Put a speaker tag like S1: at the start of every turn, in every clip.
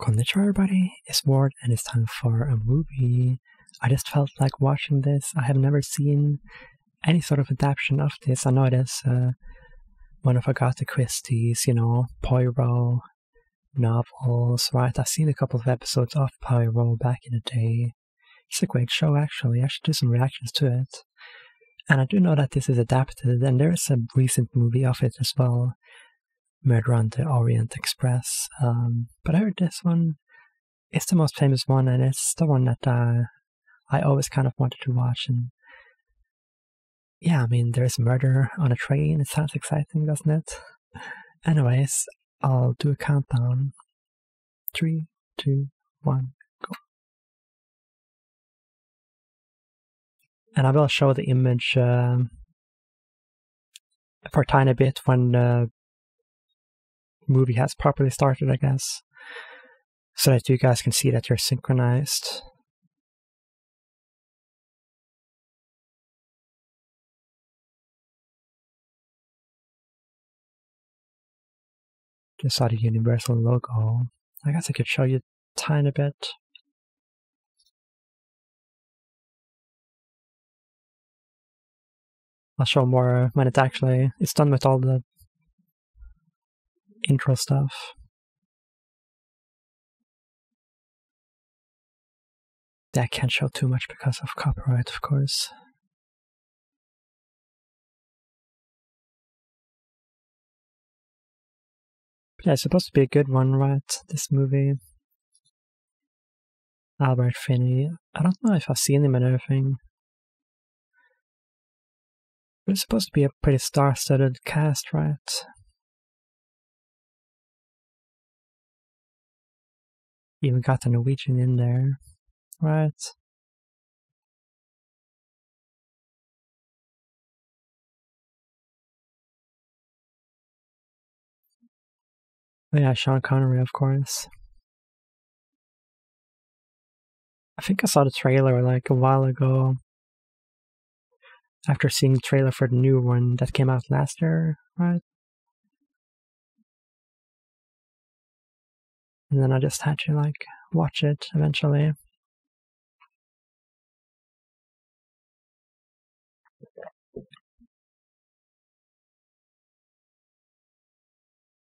S1: Konnichiwa everybody, it's Ward and it's time for a movie. I just felt like watching this. I have never seen any sort of adaptation of this. I know it is uh, one of Agatha Christie's, you know, Poirot novels, right? I've seen a couple of episodes of Poirot back in the day. It's a great show actually. I should do some reactions to it. And I do know that this is adapted and there is a recent movie of it as well. Murder on the Orient Express. Um, but I heard this one is the most famous one, and it's the one that uh, I always kind of wanted to watch. And yeah, I mean, there's murder on a train. It sounds exciting, doesn't it? Anyways, I'll do a countdown. Three, two, one, go. And I will show the image uh, for a tiny bit when the movie has properly started, I guess, so that you guys can see that you're synchronized. Just saw the Universal logo. I guess I could show you a tiny bit. I'll show more when it's actually it's done with all the intro stuff. That can't show too much because of copyright, of course. But yeah, it's supposed to be a good one, right? This movie. Albert Finney. I don't know if I've seen him in anything. But it's supposed to be a pretty star-studded cast, right? Even got the Norwegian in there, right? Oh yeah, Sean Connery, of course. I think I saw the trailer like a while ago. After seeing the trailer for the new one that came out last year, right? And then I just had to like watch it eventually.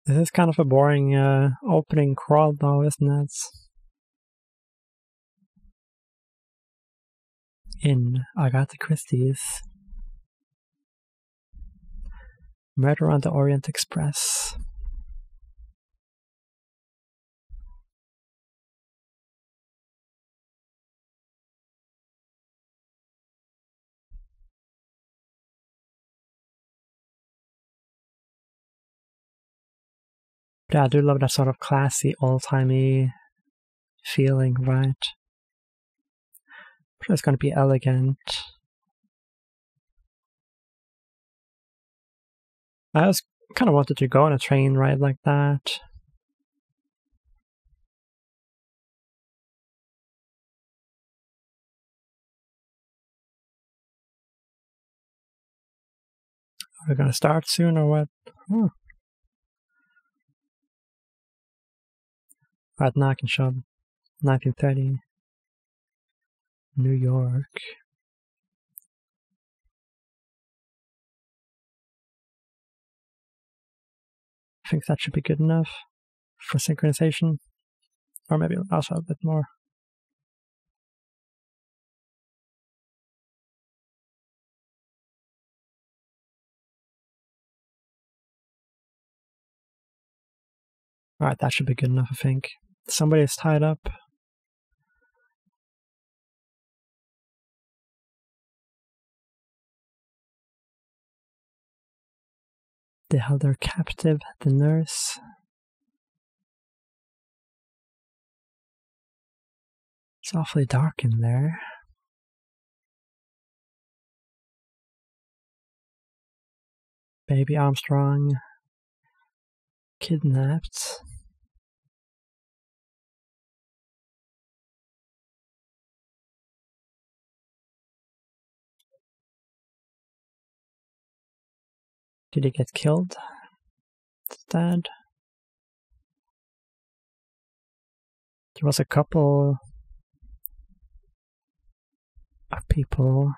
S1: This is kind of a boring uh, opening crawl though, isn't it? In Agatha Christie's Murder on the Orient Express. Yeah, I do love that sort of classy, old-timey feeling, right? But it's going to be elegant. I just kind of wanted to go on a train ride like that. Are we going to start soon or what? Hmm. Can show 1930, New York. I think that should be good enough for synchronization. Or maybe also a bit more. Alright, that should be good enough, I think. Somebody is tied up. They held her captive, the nurse. It's awfully dark in there. Baby Armstrong kidnapped. Did he get killed? Instead? There was a couple of people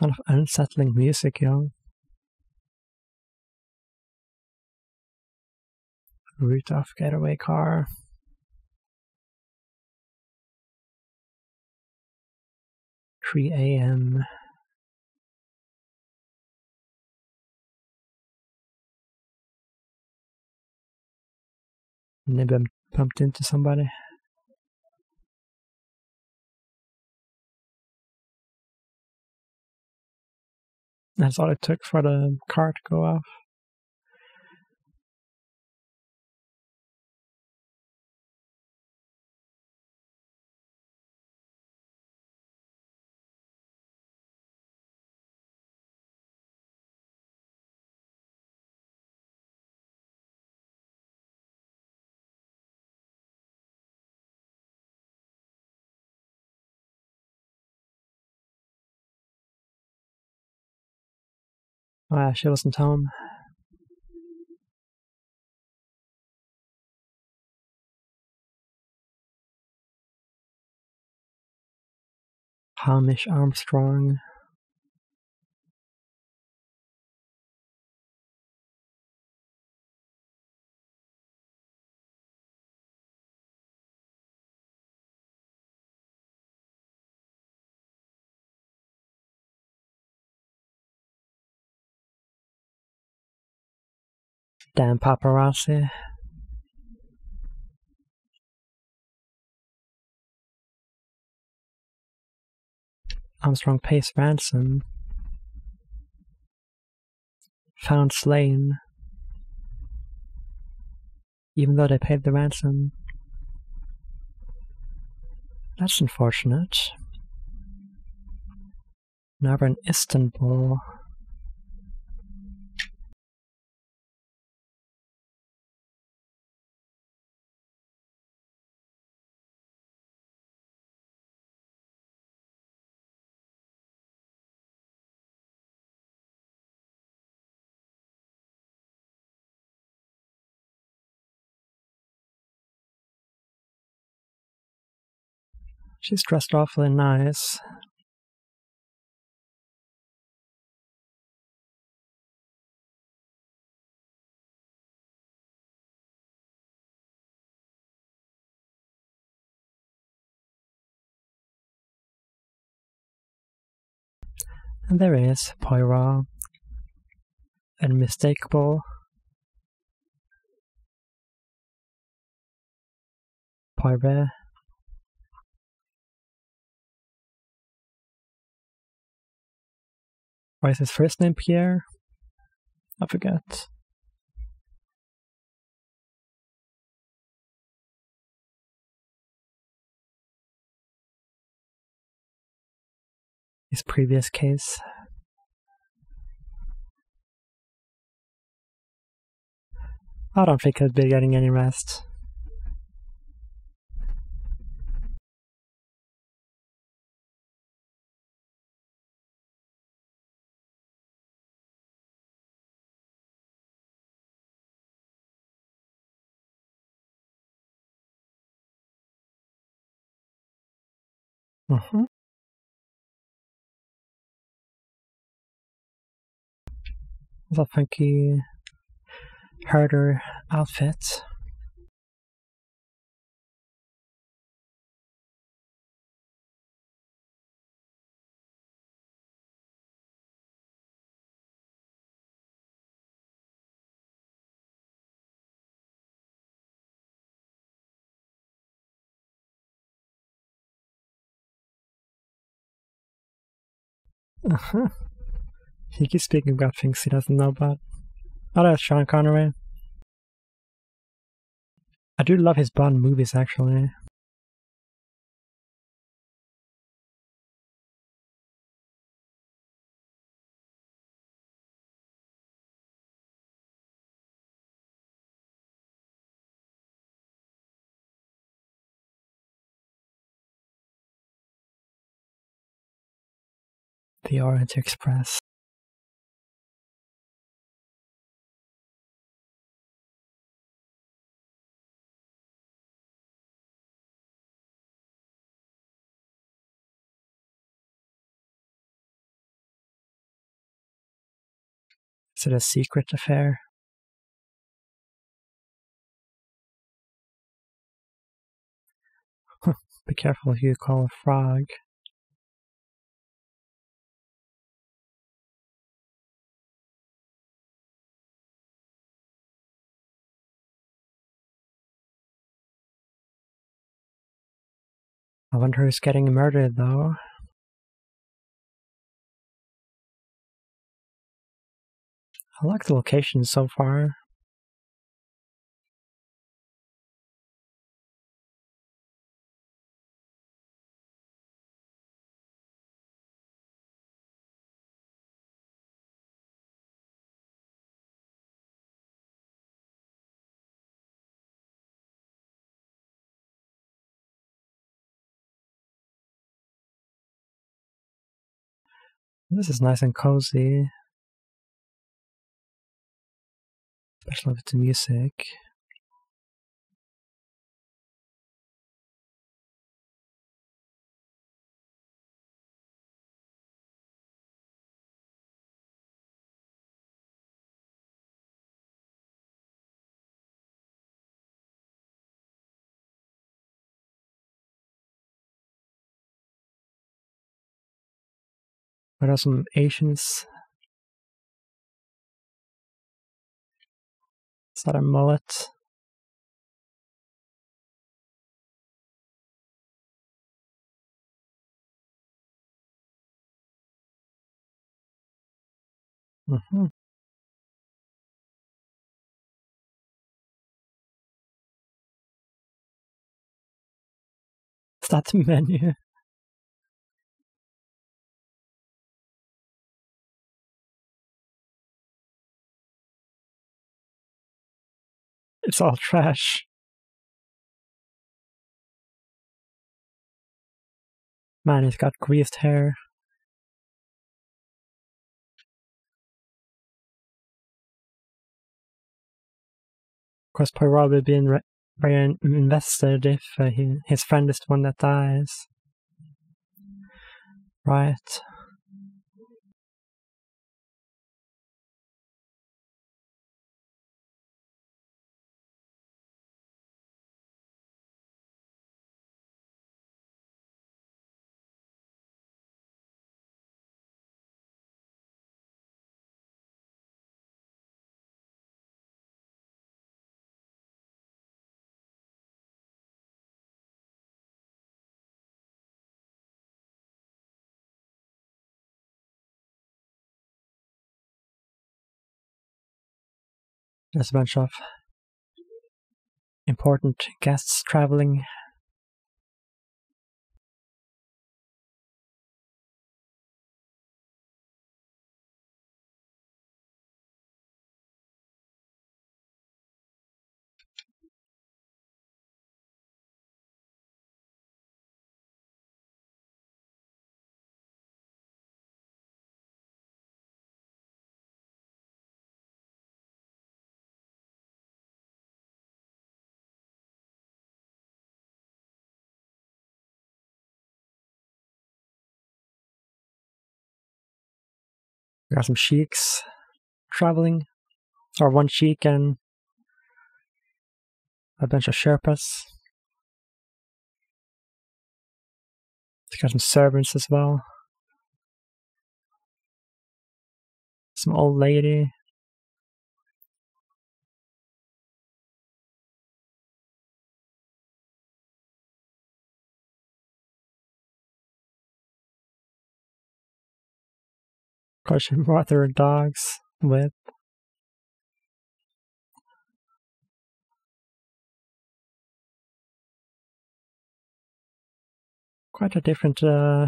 S1: kind of unsettling music, yo. Route off getaway car. Three AM. Maybe I'm bumped into somebody. That's all it took for the car to go off. Oh yeah, she wasn't home. Hamish Armstrong. Damn paparazzi. Armstrong pays ransom. Found slain. Even though they paid the ransom. That's unfortunate. Now we're in Istanbul. She's dressed awfully nice. And there is Poirot, unmistakable. Poirot. What is his first name? Pierre? I forget. His previous case. I don't think I'd be getting any rest. Mm-hmm. A funky, harder outfit. Uh-huh. He keeps speaking about things he doesn't know about. Oh, that's Sean Connery. I do love his Bond movies, actually. the Orient Express. Is it a secret affair? Be careful who you call a frog. I wonder who's getting murdered though. I like the location so far. This is nice and cozy. Especially with the music. What are some Asians? Is that a mullet? Mm-hmm. Is that the menu? It's all trash. Man, he's got greased hair. Of course, Poirot would be re- very invested if uh, he, his friend is the one that dies. Right. There's a bunch of important guests traveling. We got some sheiks traveling, or one sheik and a bunch of Sherpas. got some servants as well. Some old lady. Course, she their dogs with. Quite a different uh,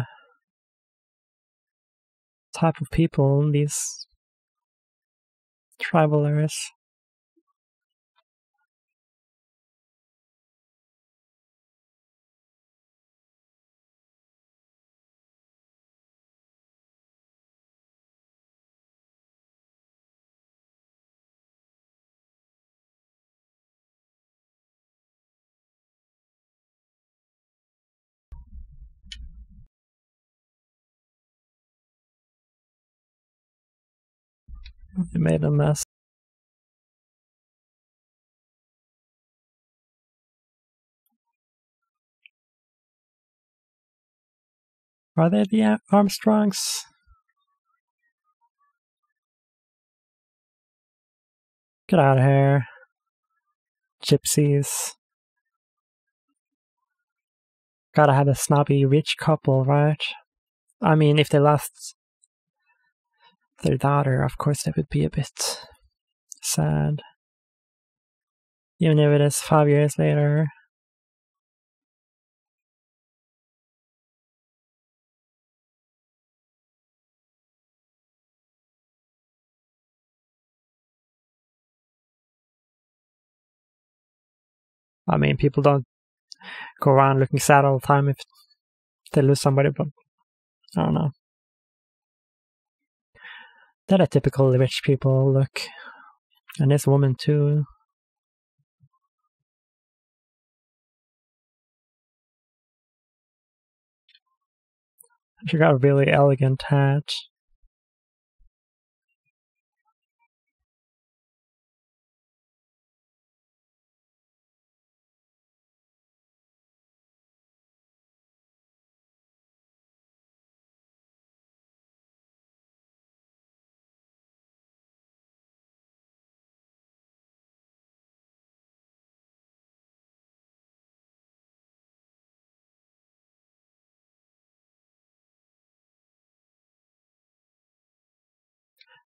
S1: type of people, these travelers. It made a mess. Are they the Armstrongs? Get out of here. Gypsies. Gotta have a snobby rich couple, right? I mean, if they lost their daughter, of course they would be a bit sad. Even if it is five years later. I mean, people don't go around looking sad all the time if they lose somebody, but I don't know. That a typical rich people look. And this woman too. She got a really elegant hat.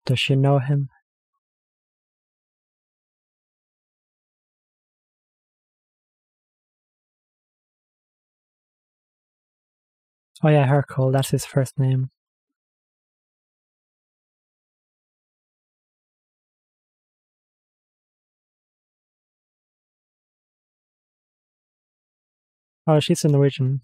S1: Does she know him? Oh yeah, Hercule, that's his first name. Oh, she's a Norwegian.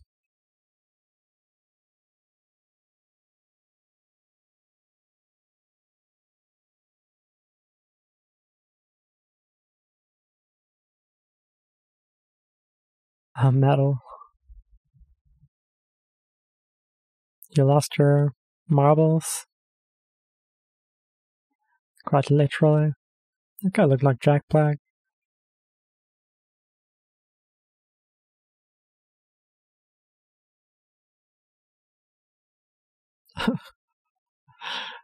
S1: A medal. You lost your marbles? Quite literally. That guy looked like Jack Black.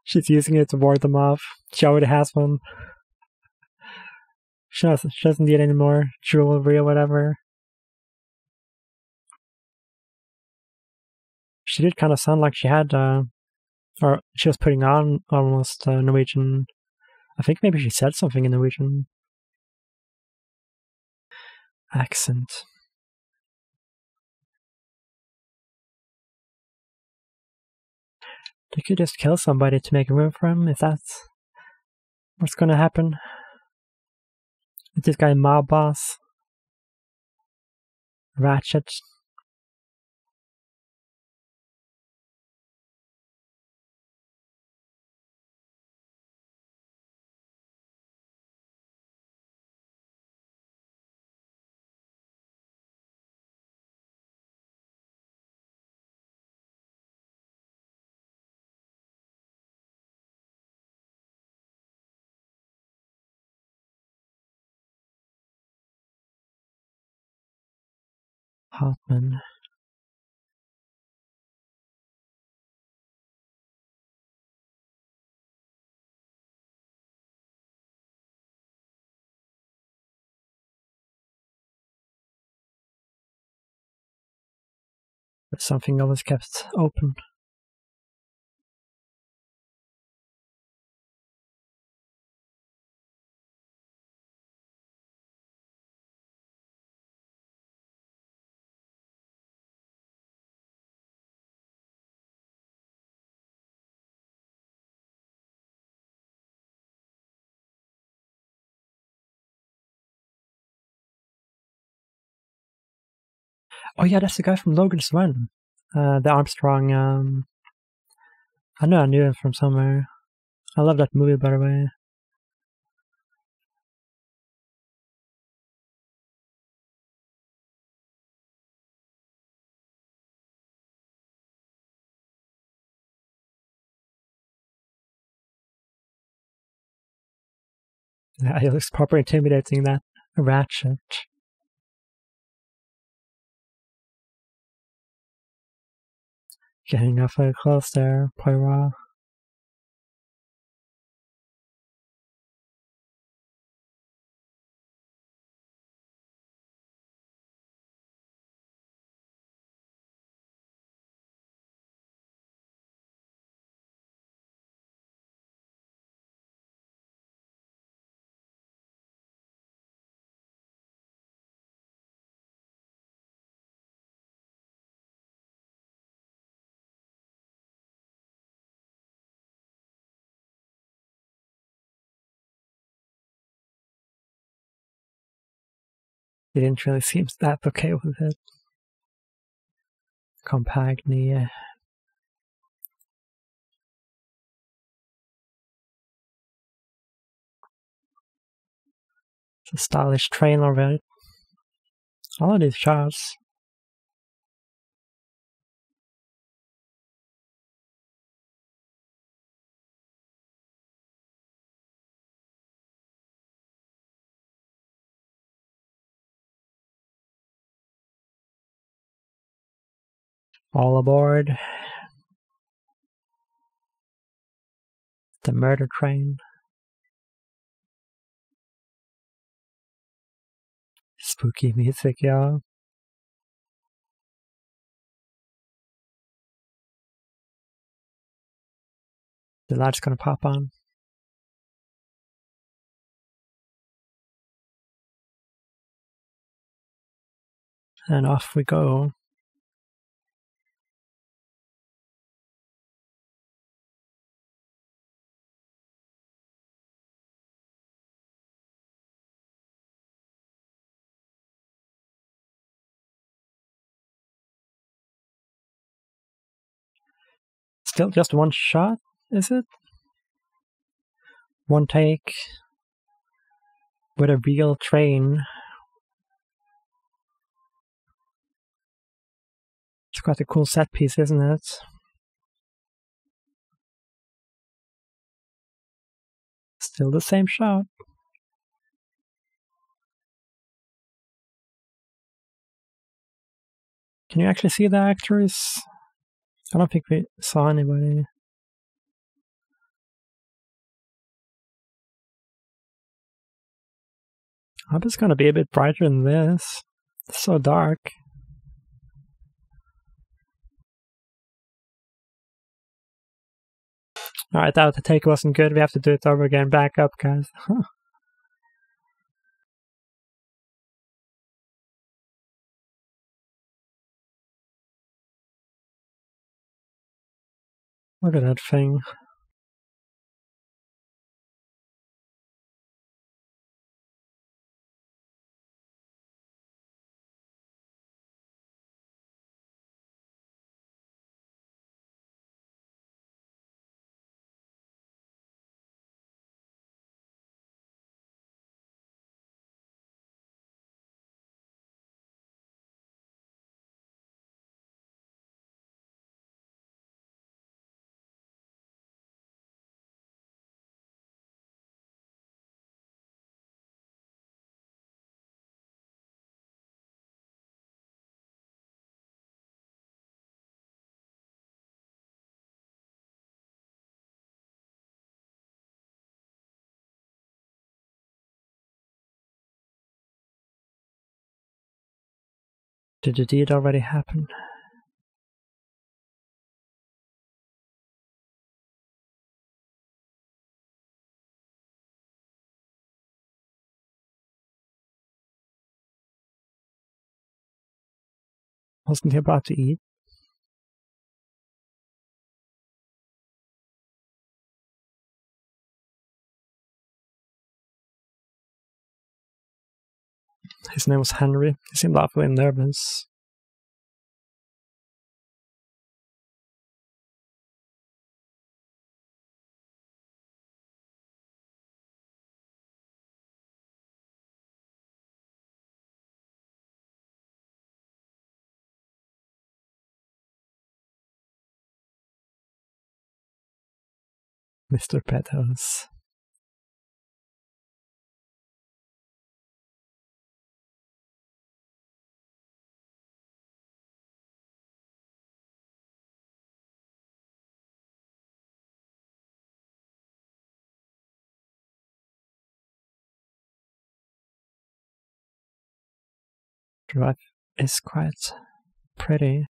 S1: She's using it to ward them off. She already has one. She doesn't, she doesn't need any more jewelry or whatever. She did kind of sound like she had, uh, or she was putting on almost uh, Norwegian. I think maybe she said something in Norwegian accent. They could just kill somebody to make room for him. Is that what's gonna happen? Is this guy mob boss? Ratchett? Hardman. Something always kept open. Oh yeah, that's the guy from Logan's Run. Uh, the Armstrong. Um, I know I knew him from somewhere. I love that movie, by the way. Yeah, he looks proper intimidating, that Ratchett. Getting awfully close there, Poirot. Didn't really seem that okay with it. Compagnie. It's a stylish trailer, right? All of these shots. All aboard. The murder train. Spooky music, y'all. The light's gonna pop on. And off we go. Still just one shot, is it? One take with a real train. It's quite a cool set piece, isn't it? Still the same shot. Can you actually see the actors? I don't think we saw anybody. I hope it's gonna be a bit brighter than this. It's so dark. Alright, that the take wasn't good. We have to do it over again. Back up, guys. Look at that thing. Did the deed already happen? Wasn't he about to eat? His name was Henry. He seemed awfully nervous. Mr. Pethouse. Drive is quite pretty.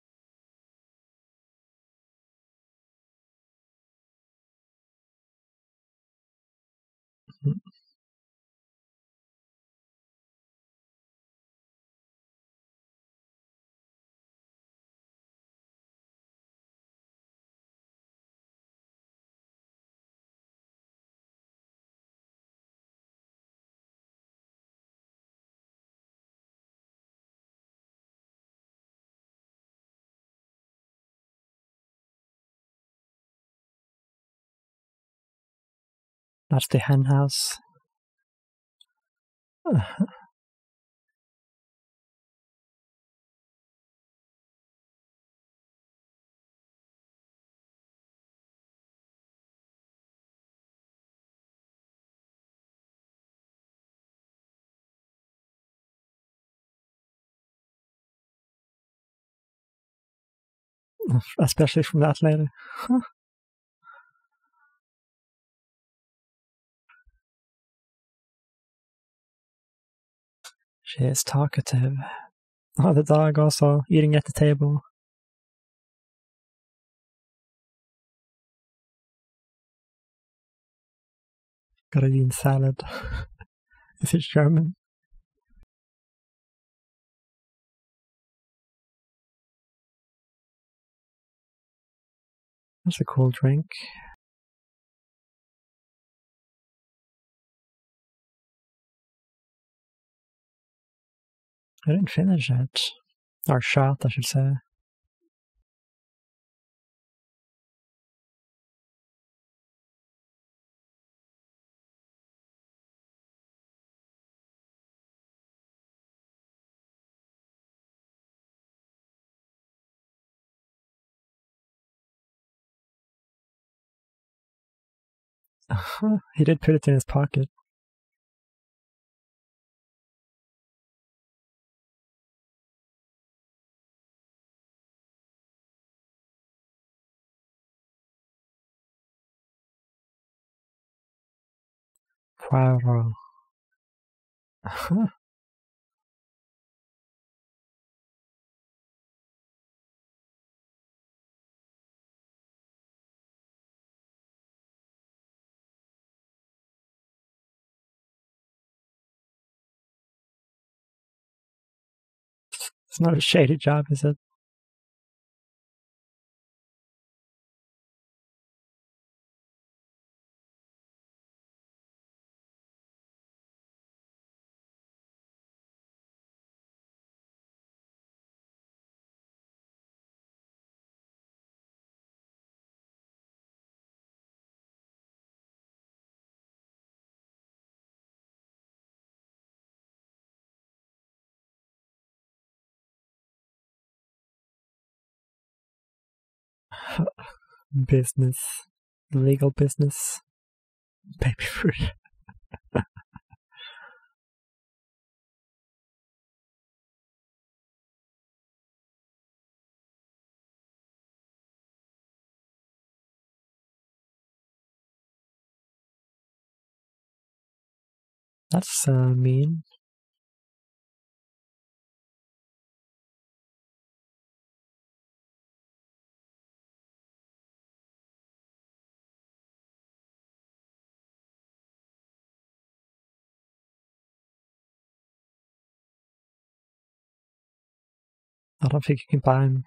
S1: That's the hen house. Uh-huh. Especially from that lady. She is talkative. Oh, the dog also eating at the table. Gardin salad. is it German? That's a cool drink. I didn't finish it. Or shot, I should say. he did put it in his pocket. It's not a shady job, is it? Business, legal business, baby fruit. That's uh, mean. I don't think you can buy him.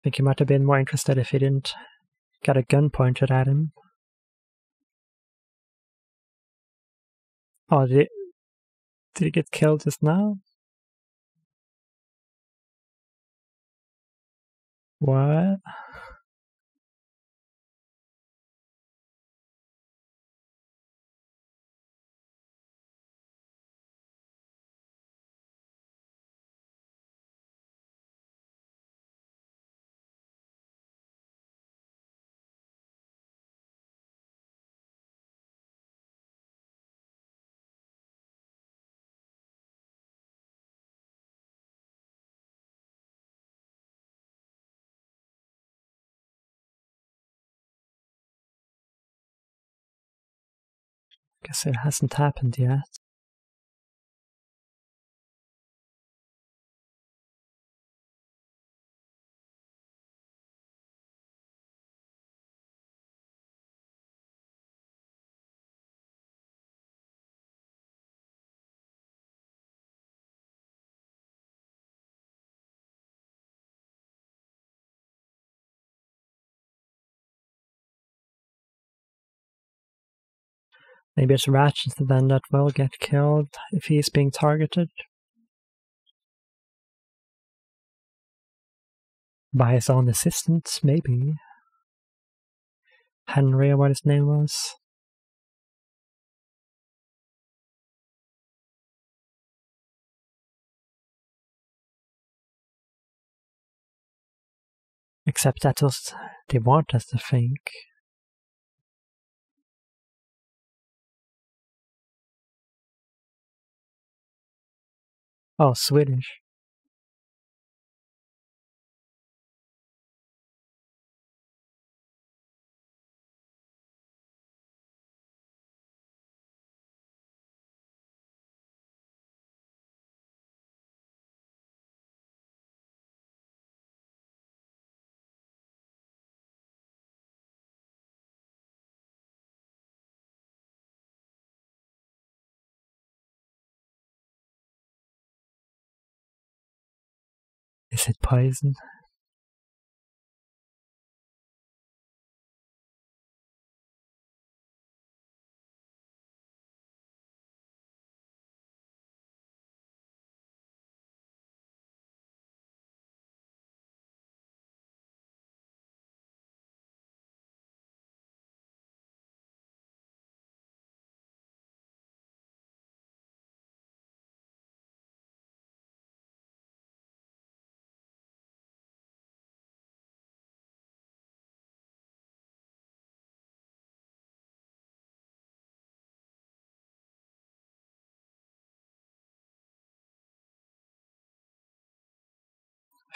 S1: I think he might have been more interested if he didn't get a gun pointed at him. Oh, did did he get killed just now? What? Guess it hasn't happened Maybe it's Ratchett then that will get killed if he's being targeted. By his own assistant, maybe. Henry, or what his name was. Except that was they want us to think. Oh, Swedish. Is it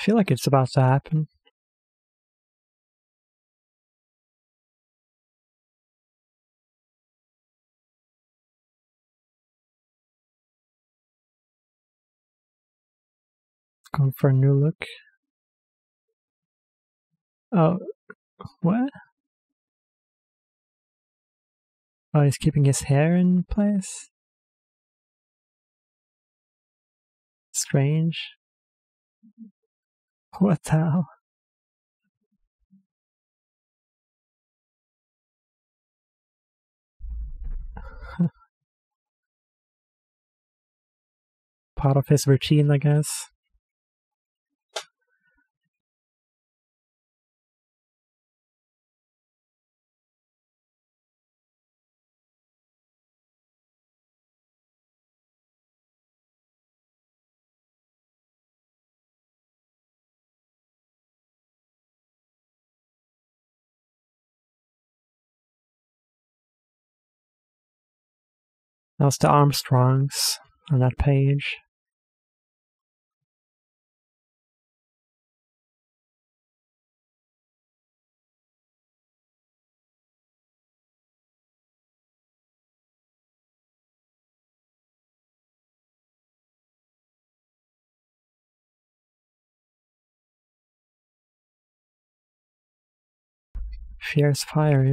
S1: feel like it's about to happen. Going for a new look. Oh, what? Oh, he's keeping his hair in place? Strange. What the hell? Part of his routine, I guess. That's the Armstrongs on that page. Fierce fire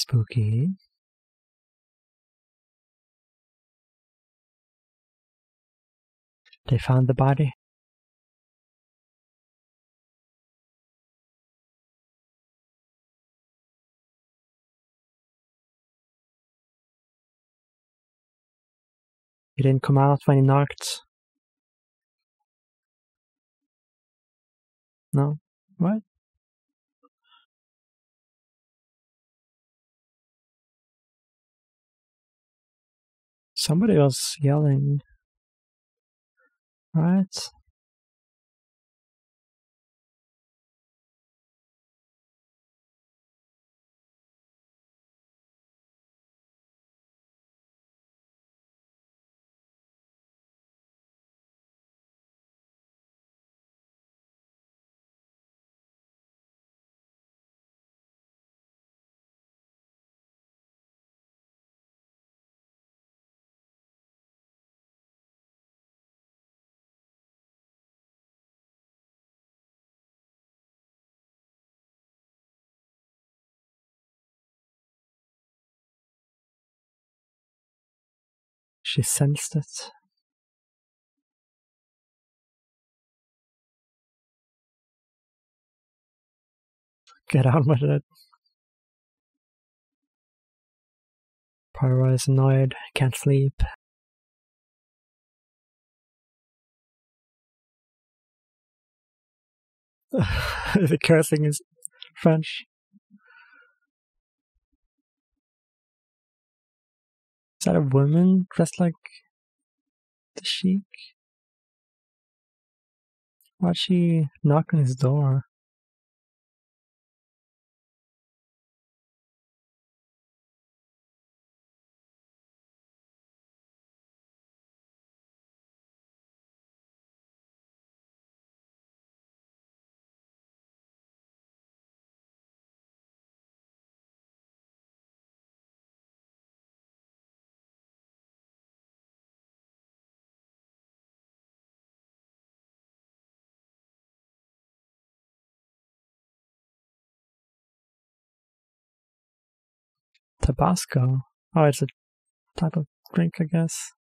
S1: Spooky. They found the body. He didn't come out when he knocked. No? What? Somebody was yelling. Right? She sensed it. Get on with it. Poirot is annoyed, can't sleep. the cursing is French. Is that a woman dressed like the Sheik? Why'd she knock on his door? Tabasco. Oh, it's a type of drink, I guess.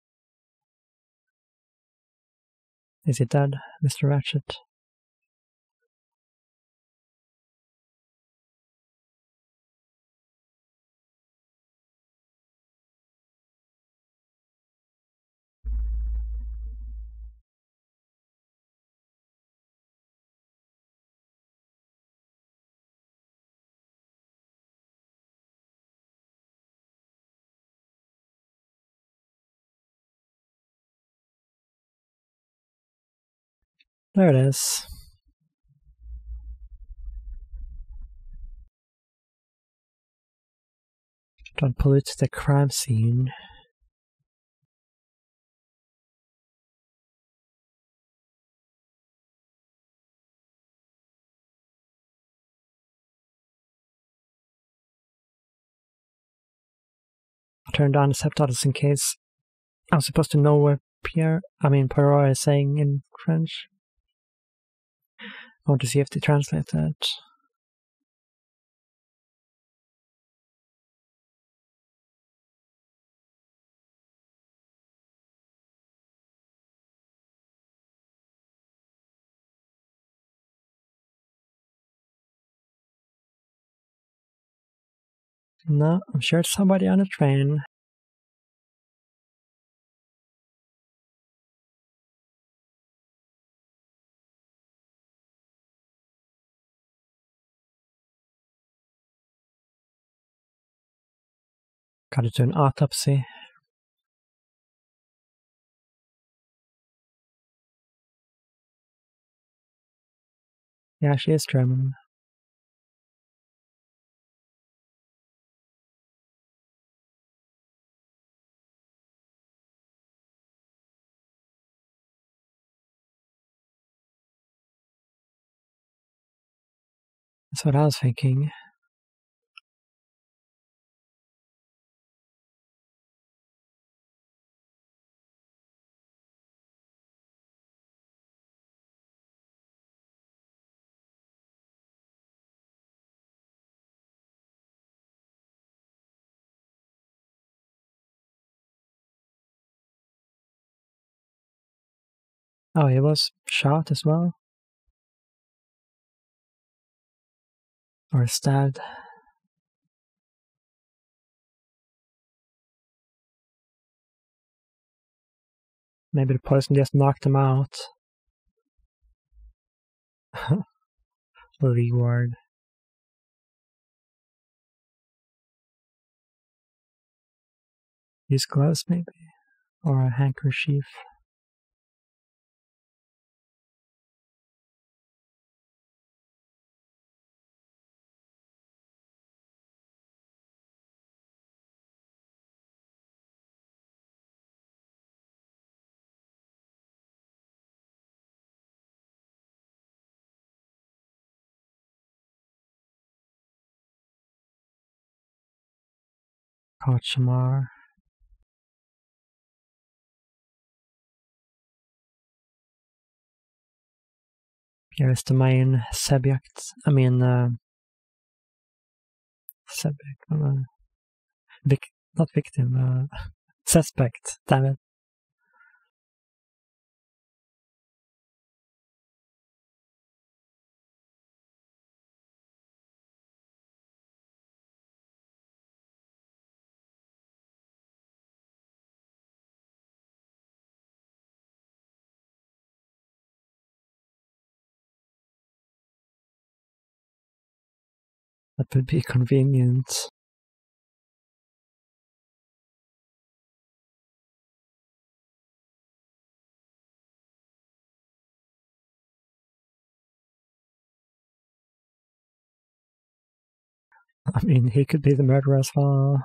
S1: Is he dead, Mr. Ratchett? There it is. Don't pollute the crime scene. Turned on the subtitles in case I'm supposed to know what Pierre, I mean Poirot is saying in French. I want to see if they translate that. No, I'm sure it's somebody on a train. Gotta do an autopsy. Yeah, she is German. That's what I was thinking. Oh, he was shot as well? Or stabbed? Maybe the poison just knocked him out. Reward. Use gloves, maybe? Or a handkerchief. Kachmar. Here is the main subject. I mean, uh, subject. Uh, vic not victim. Uh, Suspect, damn it. That would be convenient. I mean, he could be the murderer as well.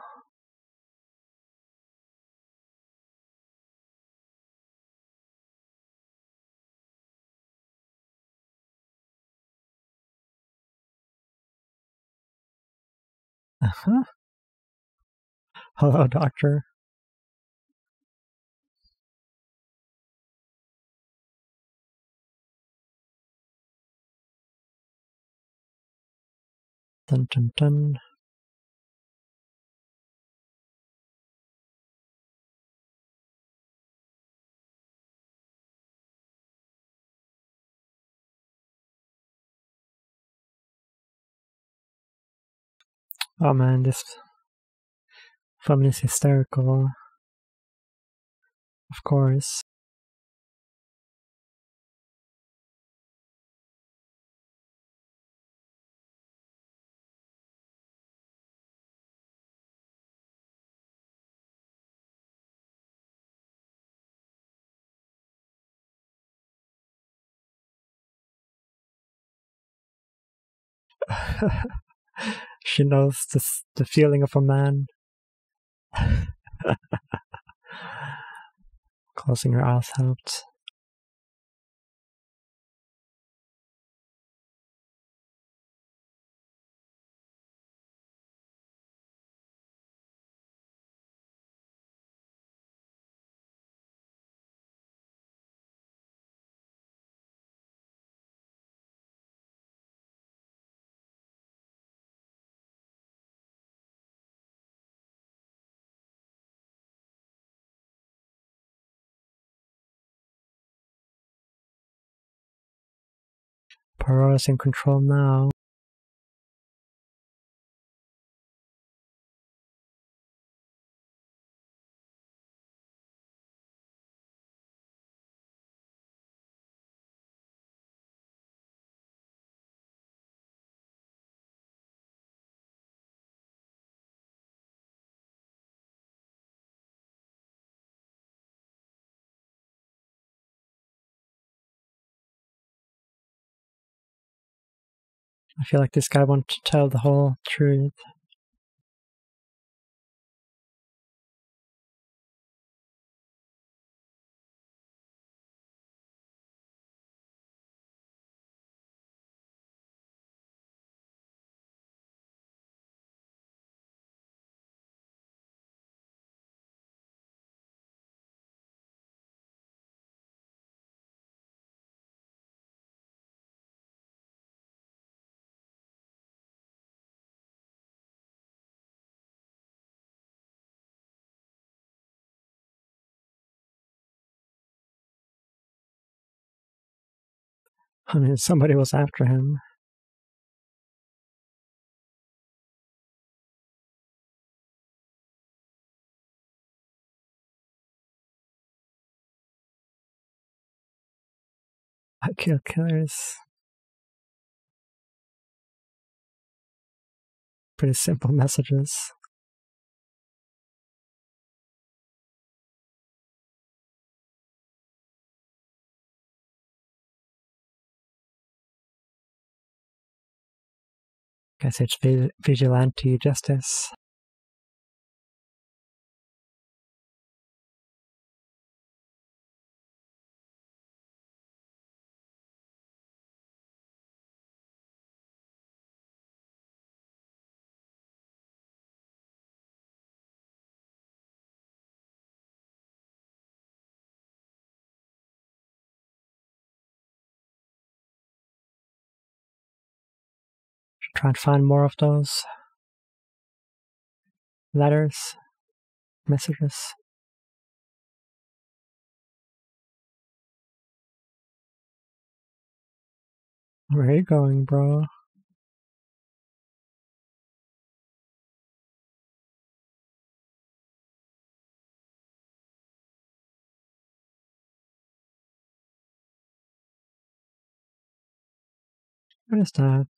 S1: Uh-huh. Hello, doctor. Dun dun dun. Oh man, this woman is hysterical. Of course. she knows the, the feeling of a man. Closing her eyes helped. Is in control now. I feel like this guy wants to tell the whole truth. I mean, somebody was after him. I kill killers. Pretty simple messages. Guess it's vigilante justice. try and find more of those letters, messages. Where are you going, bro? What is that?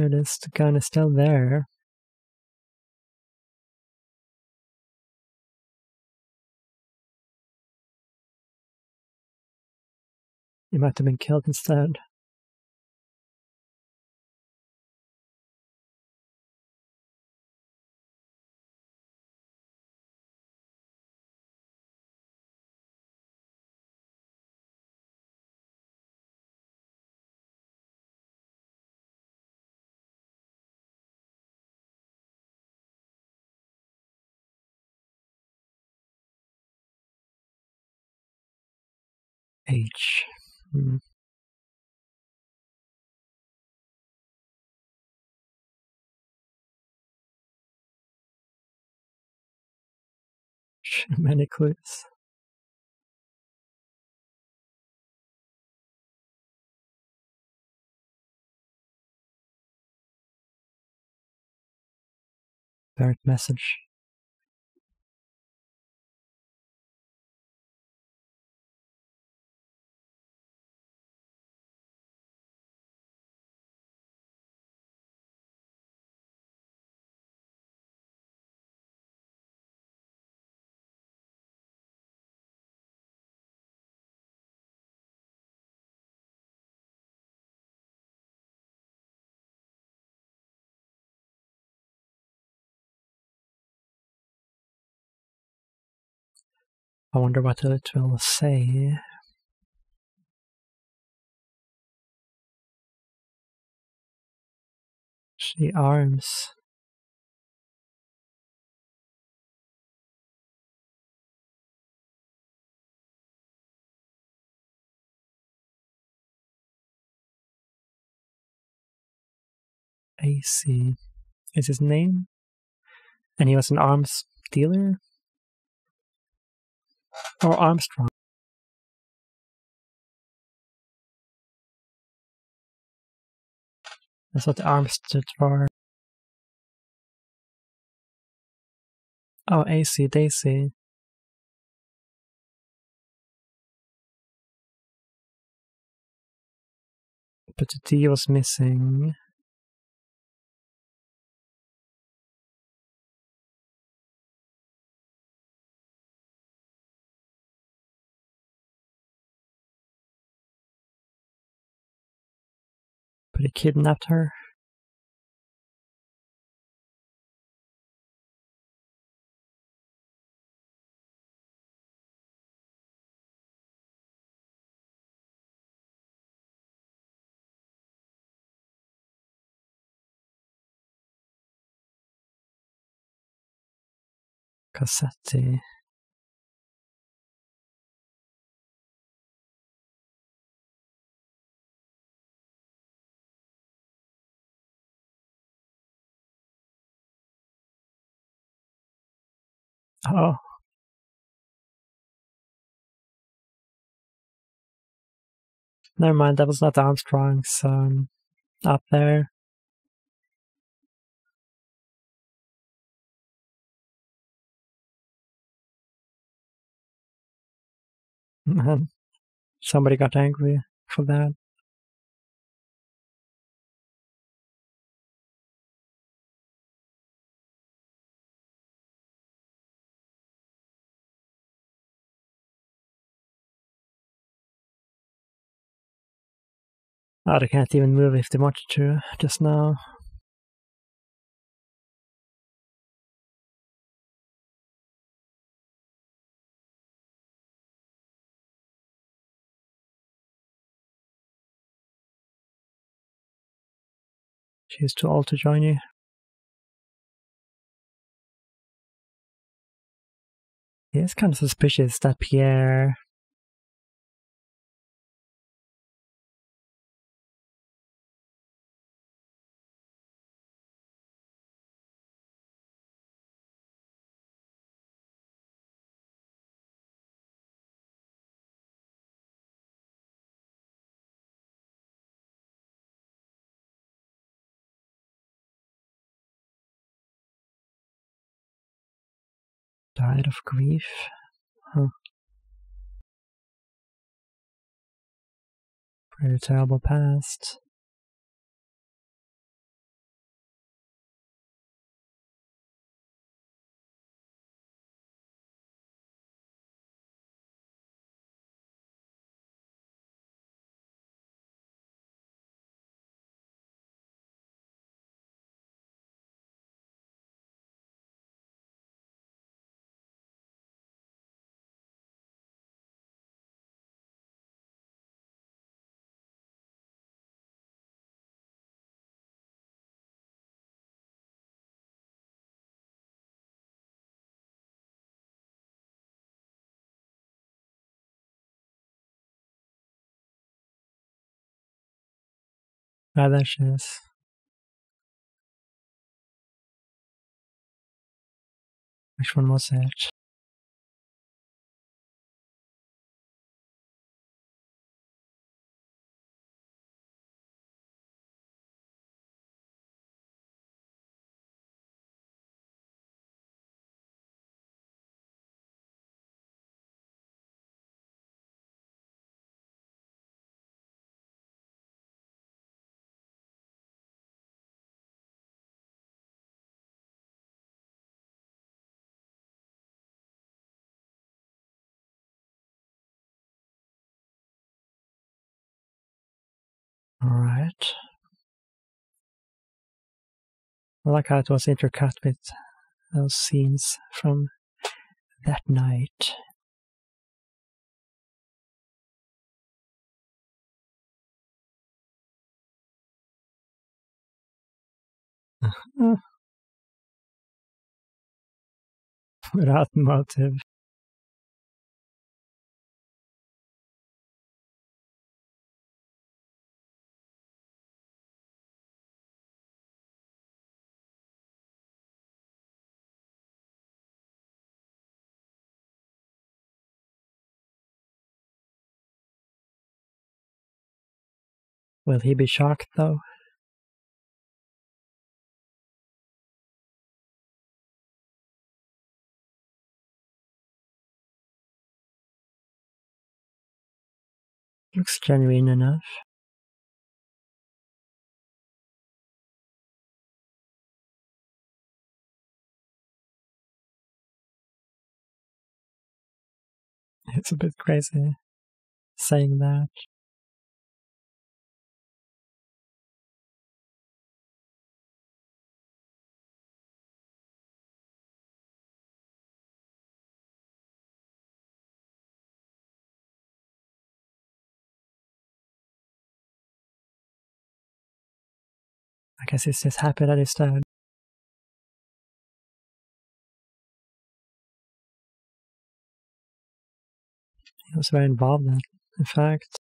S1: It is. Gun is still there. He might have been killed instead. H. Hmm. Many clues. Buried message. I wonder what it will say. She arms. AC is his name, and he was an arms dealer or Armstrong. That's what the arms stood for. Oh, AC, Daisy. But the D was missing. But he kidnapped her. Cassetti. Oh. Never mind, that was not Armstrong's um, up there. Man, somebody got angry for that. They can't even move if they wanted to just now. She's too old to join you. He is kind of suspicious that Pierre of grief. Huh. Pretty terrible past. Ah, there she is. Which one was it? I like how it was intercut with those scenes from that night. Uh, without motive. Will he be shocked though? Looks genuine enough. It's a bit crazy saying that. I guess he's just happy that he's dead. He was very involved in, in fact.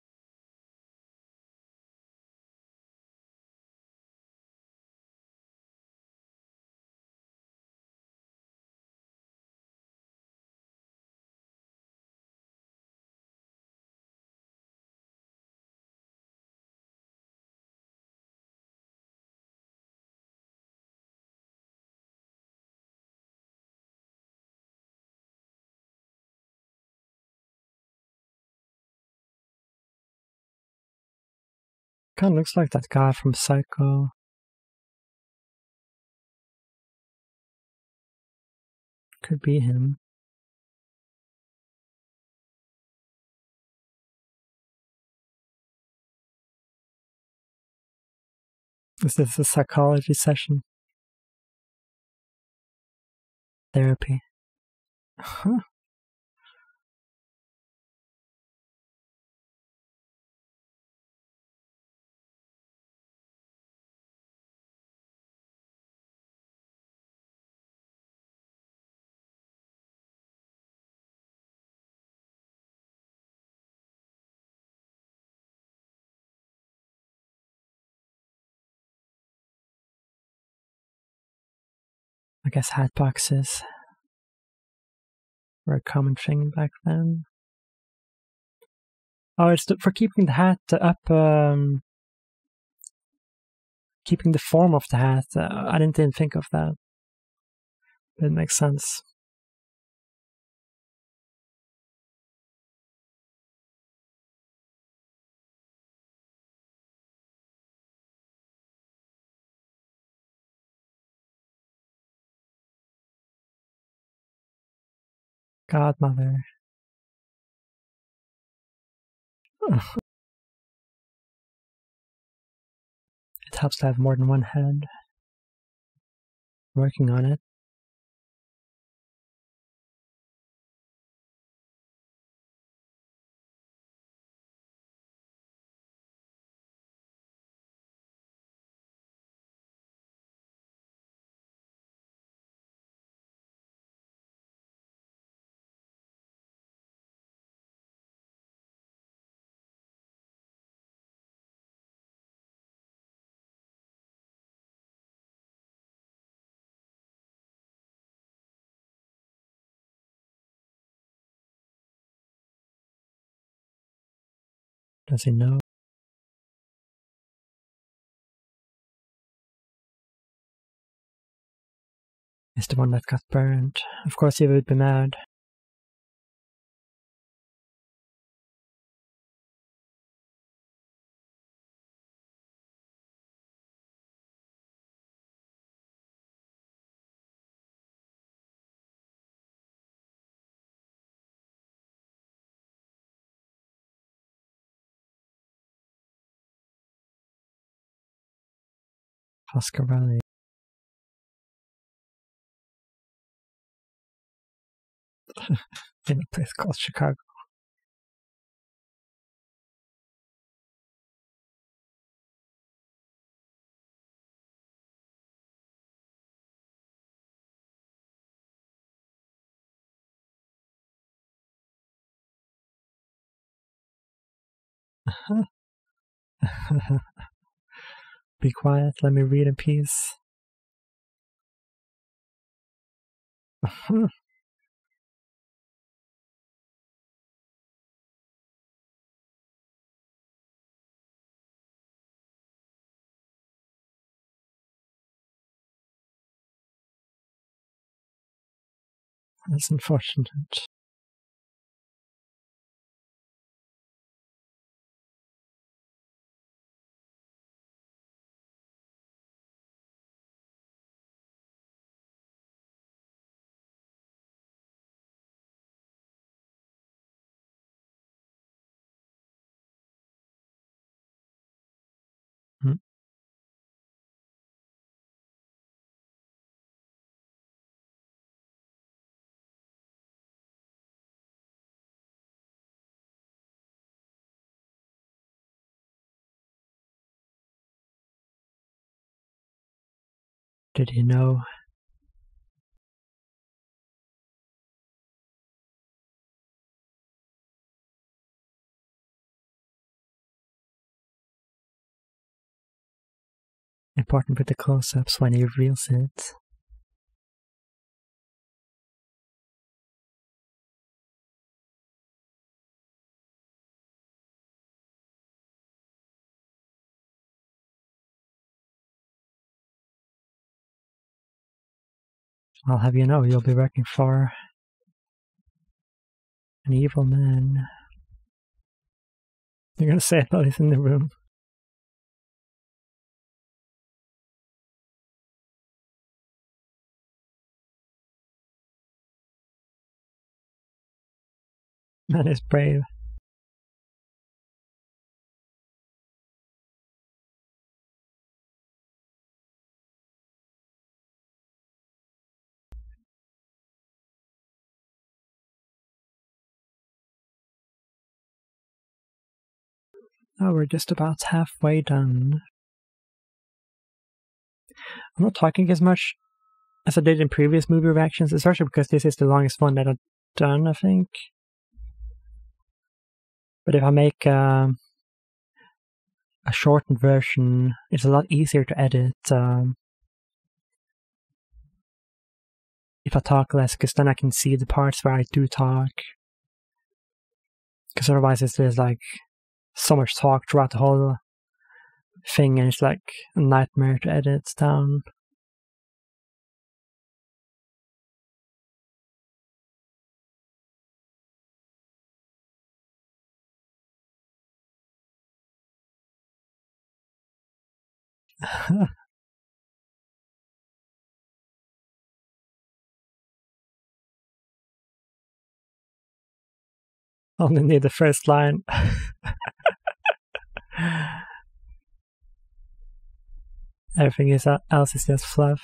S1: Kind of looks like that guy from Psycho. Could be him. This is a psychology session. Therapy. Huh. Guess hat boxes were a common thing back then. Oh, it's for keeping the hat up, um, keeping the form of the hat. Uh, I didn't even think of that. It makes sense. Godmother. it helps to have more than one head. Working on it. Does he know? Is the one that got burned. Of course he would be mad. Pasquarelli in a place called Chicago. Be quiet, let me read in peace. That's unfortunate. He know? Important with the close-ups when he reveals it. I'll have you know you'll be working for an evil man. You're gonna say it while he's in the room. Man is brave. Oh, we're just about halfway done. I'm not talking as much as I did in previous movie reactions, especially because this is the longest one that I've done, I think. But if I make um, a shortened version, it's a lot easier to edit. Um, if I talk less, because then I can see the parts where I do talk. Because otherwise, it's there's like so much talk throughout the whole thing, and it's like a nightmare to edit down. Only need the first line. Everything is else is just fluff.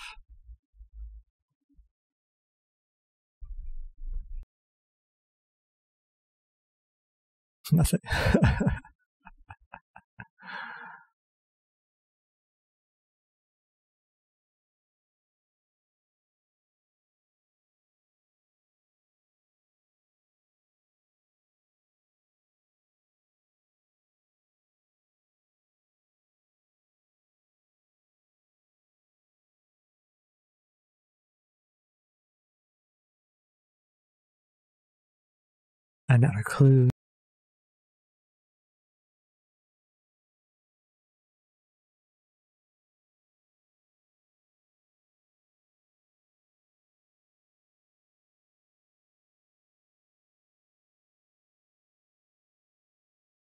S1: Nothing. Another clue.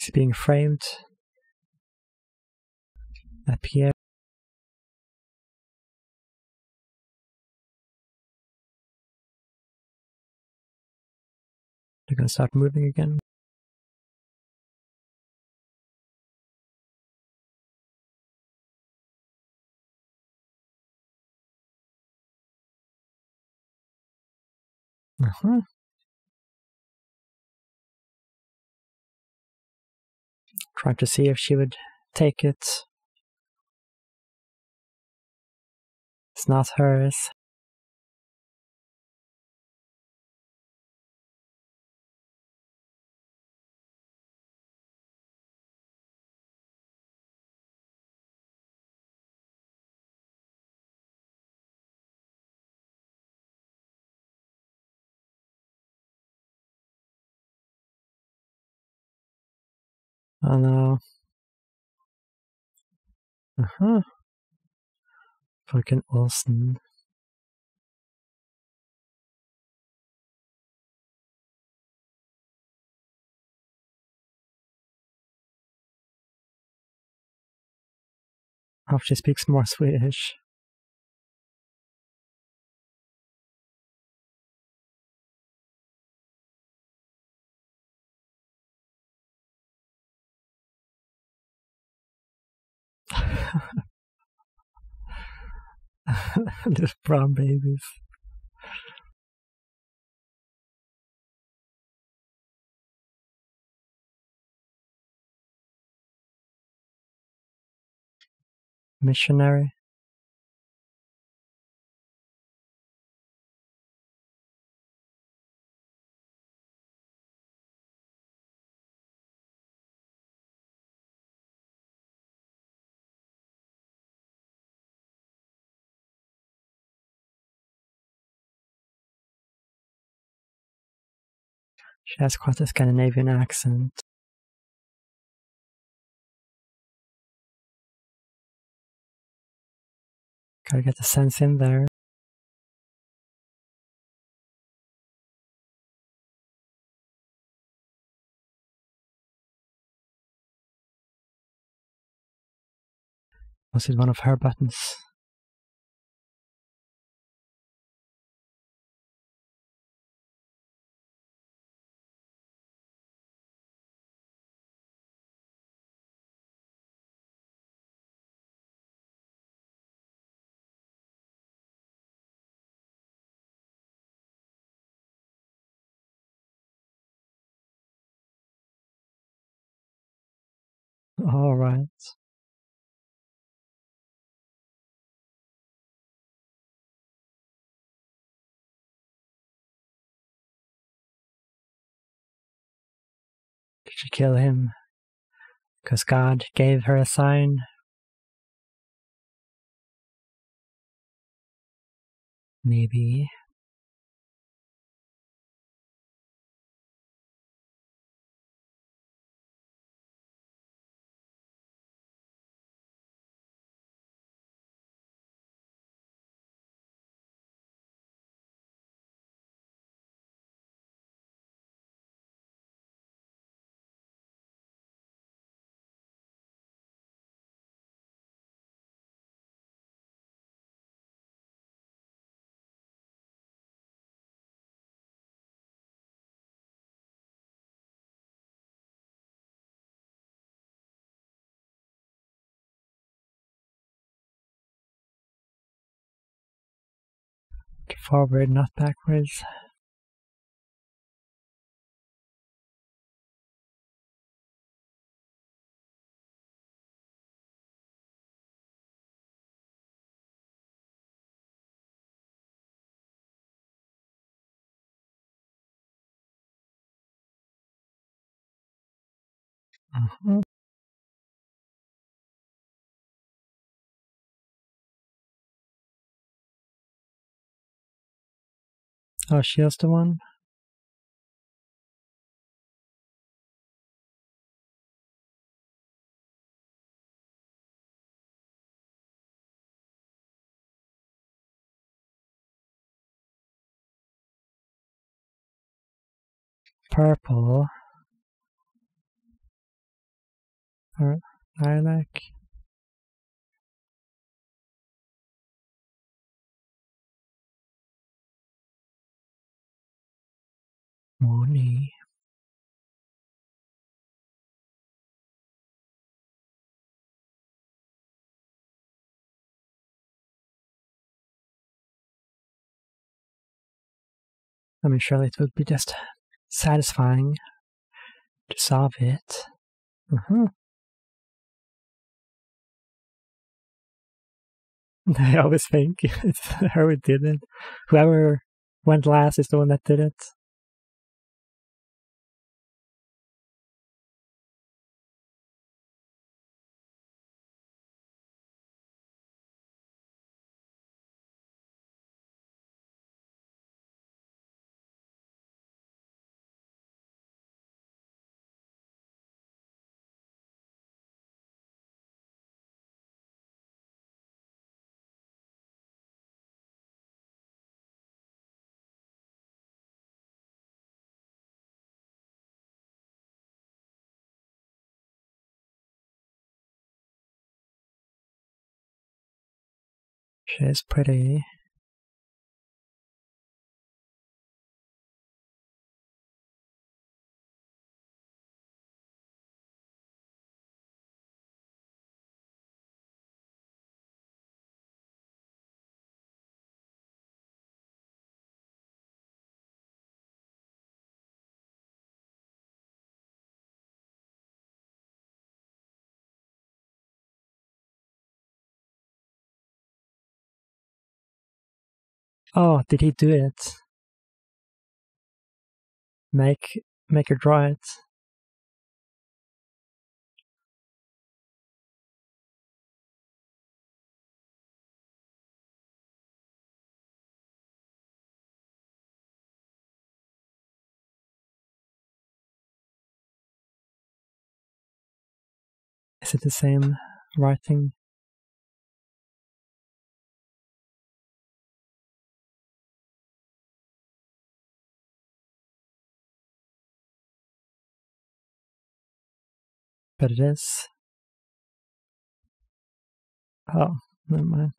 S1: He's being framed. At Pierre. They're gonna start moving again. Uh-huh. Trying to see if she would take it. It's not hers. Oh no. Uh huh. Fucking Ohlsson. Hope she speaks more Swedish. Those brown babies. Missionary. She has quite a Scandinavian accent. Gotta get the sense in there. Was it one of her buttons? All right. Did she kill him? Because God gave her a sign? Maybe. Forward, not backwards. Mm-hmm. Oh, she's the one? Purple. Or lilac. Money. I mean, surely it would be just satisfying to solve it. Mm-hmm. I always think it's her who did it. Whoever went last is the one that did it. She's pretty. Oh, did he do it? Make make her draw it. Is it the same writing? But it is. Oh, never mind.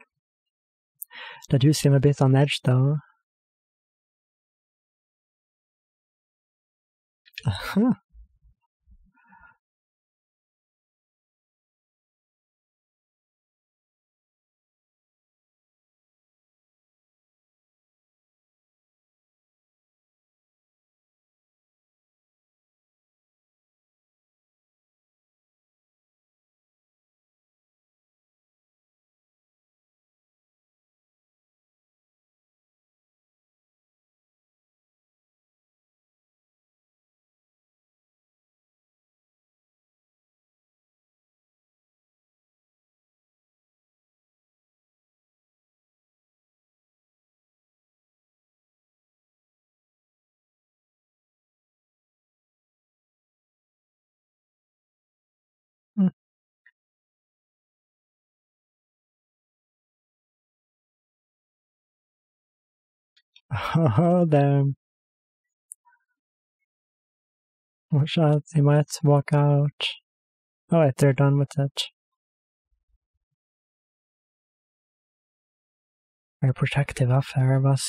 S1: That do seem a bit on edge though. Uh-huh. Hmm. Damn. Watch out, they might walk out. Oh, wait, they're done with it. Very protective of her, was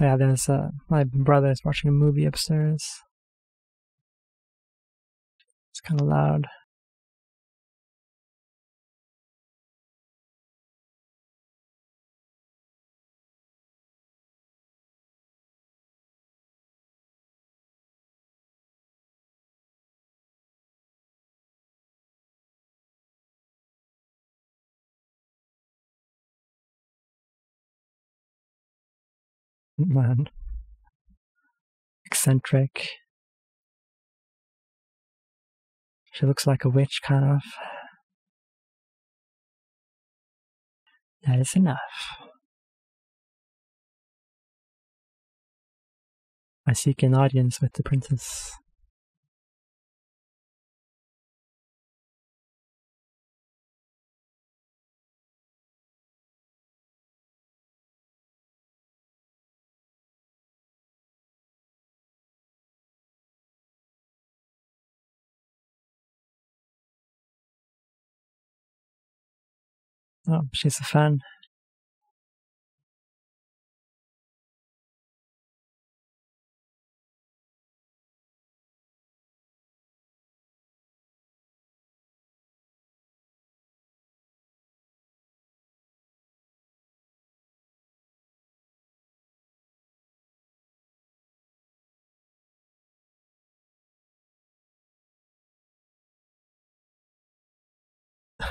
S1: Yeah, there's uh, my brother is watching a movie upstairs. It's kind of loud. Man. Eccentric. She looks like a witch, kind of. That is enough. I seek an audience with the princess. Oh, she's a fan.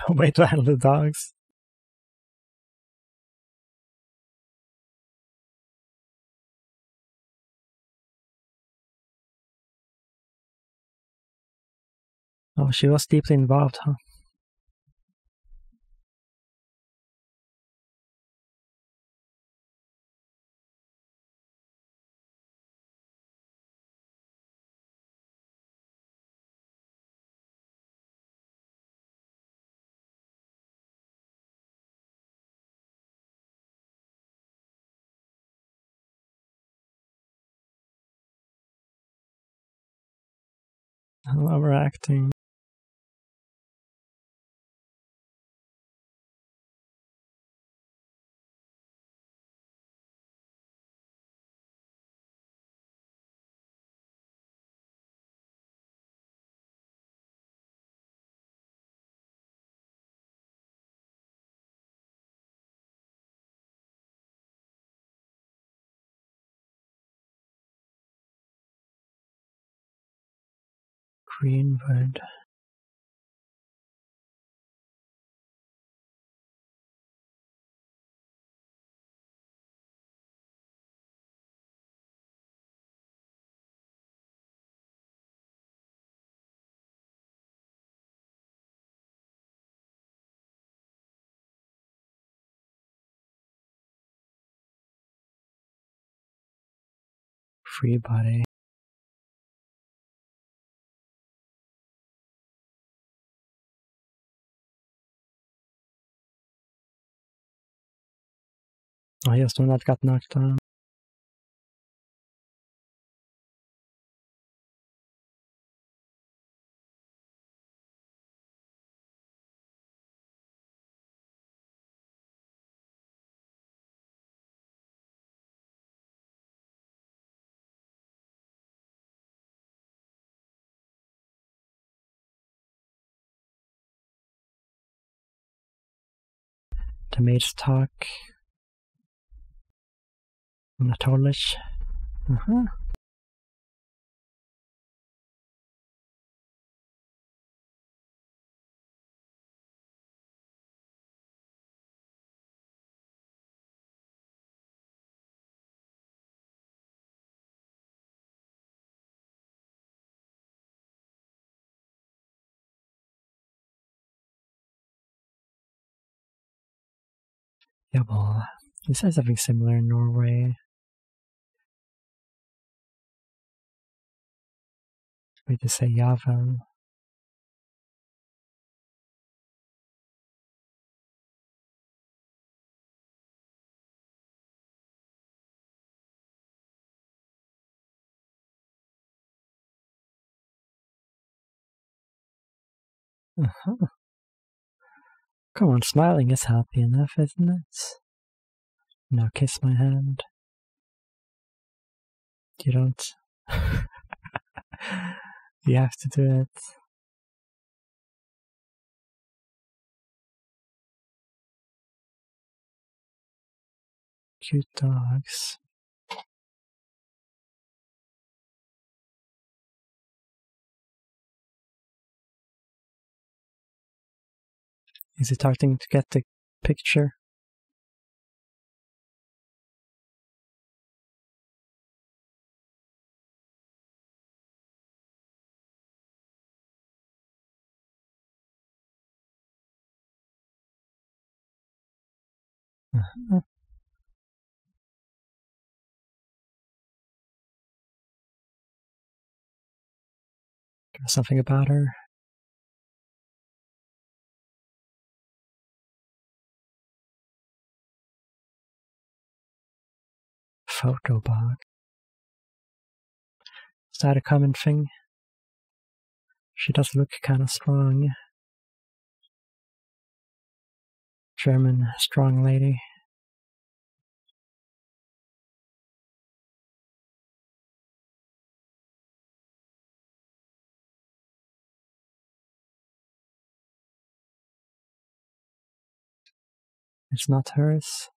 S1: Way to handle the dogs. Oh, she was deeply involved, huh? Overacting. Greenwood. Free body. Oh, just when that got knocked down. The mage talk. Natürlich. Aha. Jawohl. He says something similar in Norway. We just say Javel. Uh-huh. Come on, smiling is happy enough, isn't it? Now kiss my hand. You don't. you have to do it. Cute dogs. Is it starting to get the picture? Mm. Something about her. Photobug. Is that a common thing? She does look kind of strong. German strong lady. It's not hers.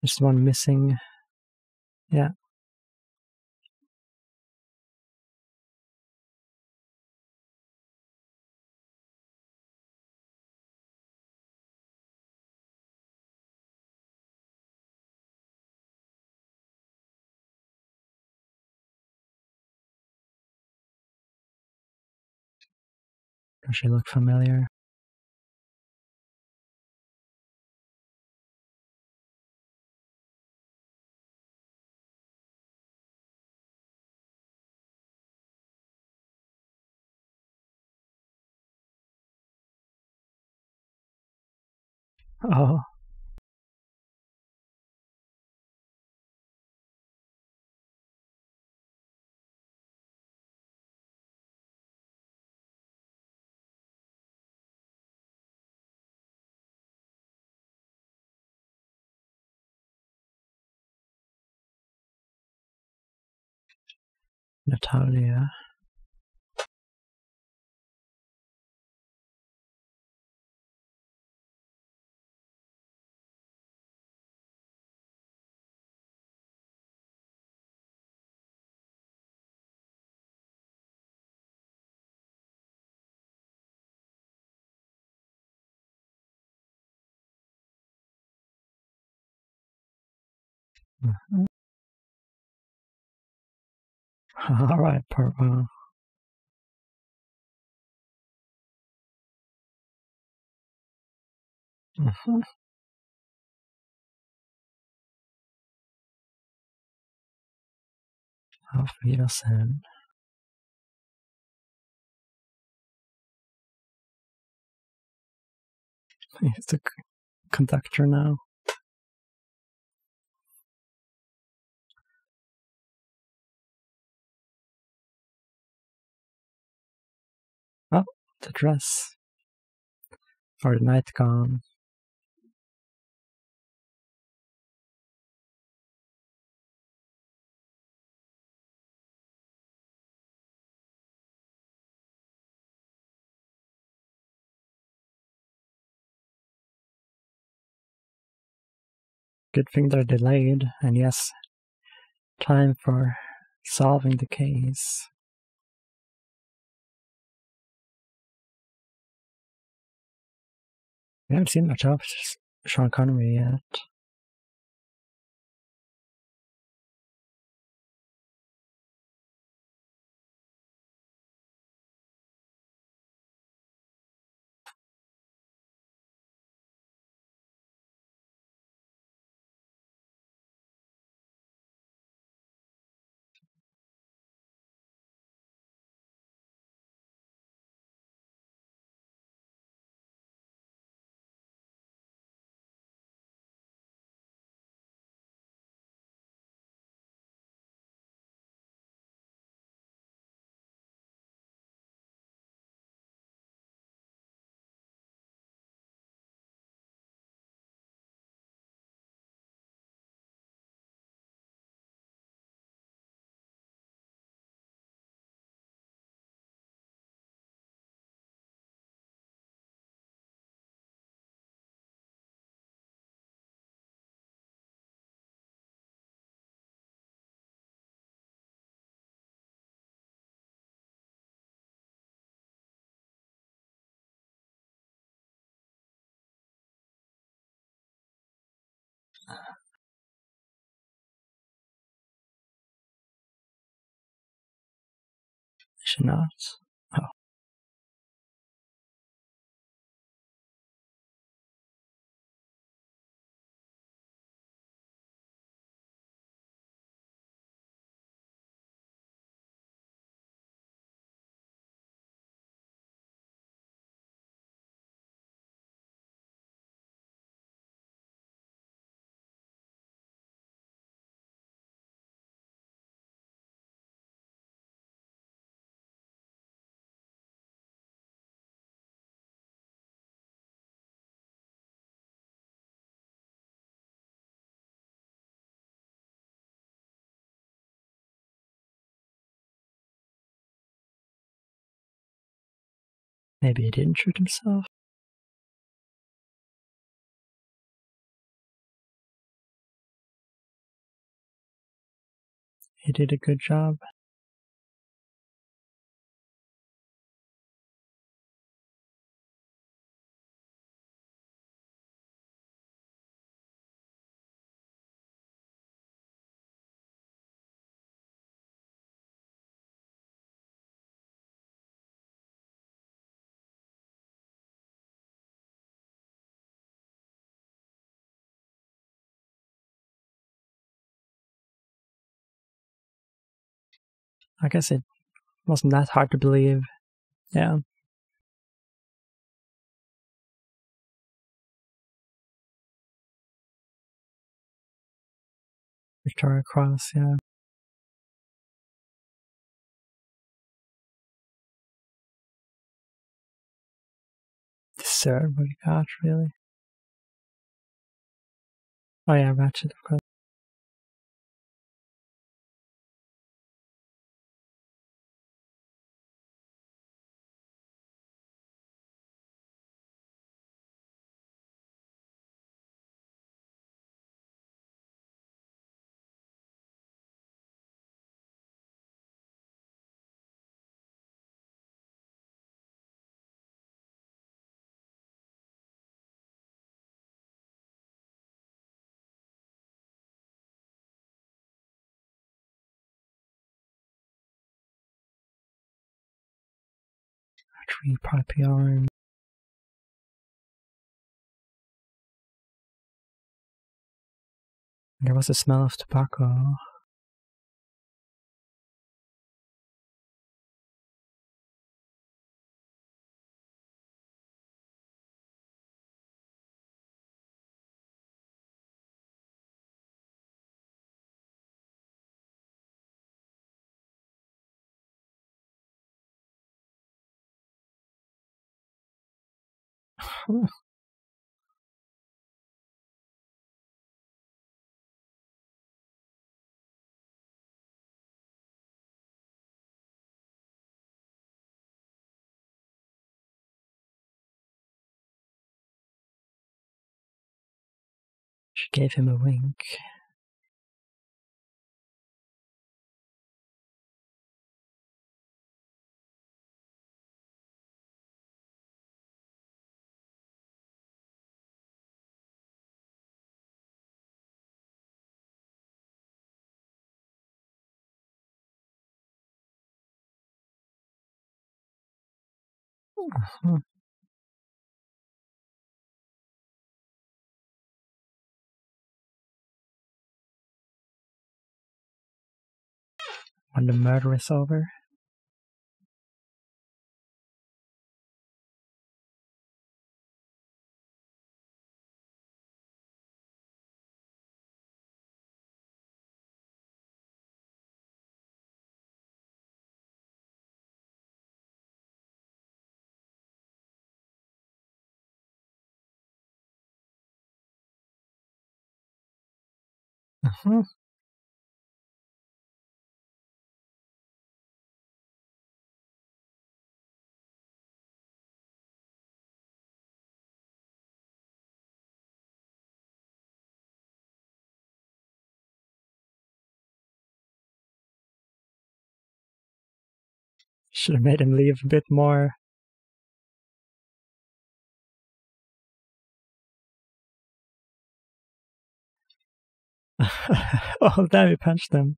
S1: There's one missing. Yeah. Does she look familiar? Oh. Natalia. Mhm. All right, Purple. Mhm. Auf Wiedersehen. He's the conductor now. The dress. For the nightgown. Good thing they're delayed, and yes, time for solving the case. We haven't seen much of Sean Connery yet. Uh-huh. Should not. Maybe he didn't shoot himself. He did a good job. I guess it wasn't that hard to believe. Yeah. Victoria Cross, yeah. Deserve what you got, really. Oh yeah, Ratchett, of course. Poppy yarn. There was a smell of tobacco. She gave him a wink. Uh-huh. When the murder is over, uh-huh. should have made him leave a bit more. Oh, damn, you punched them.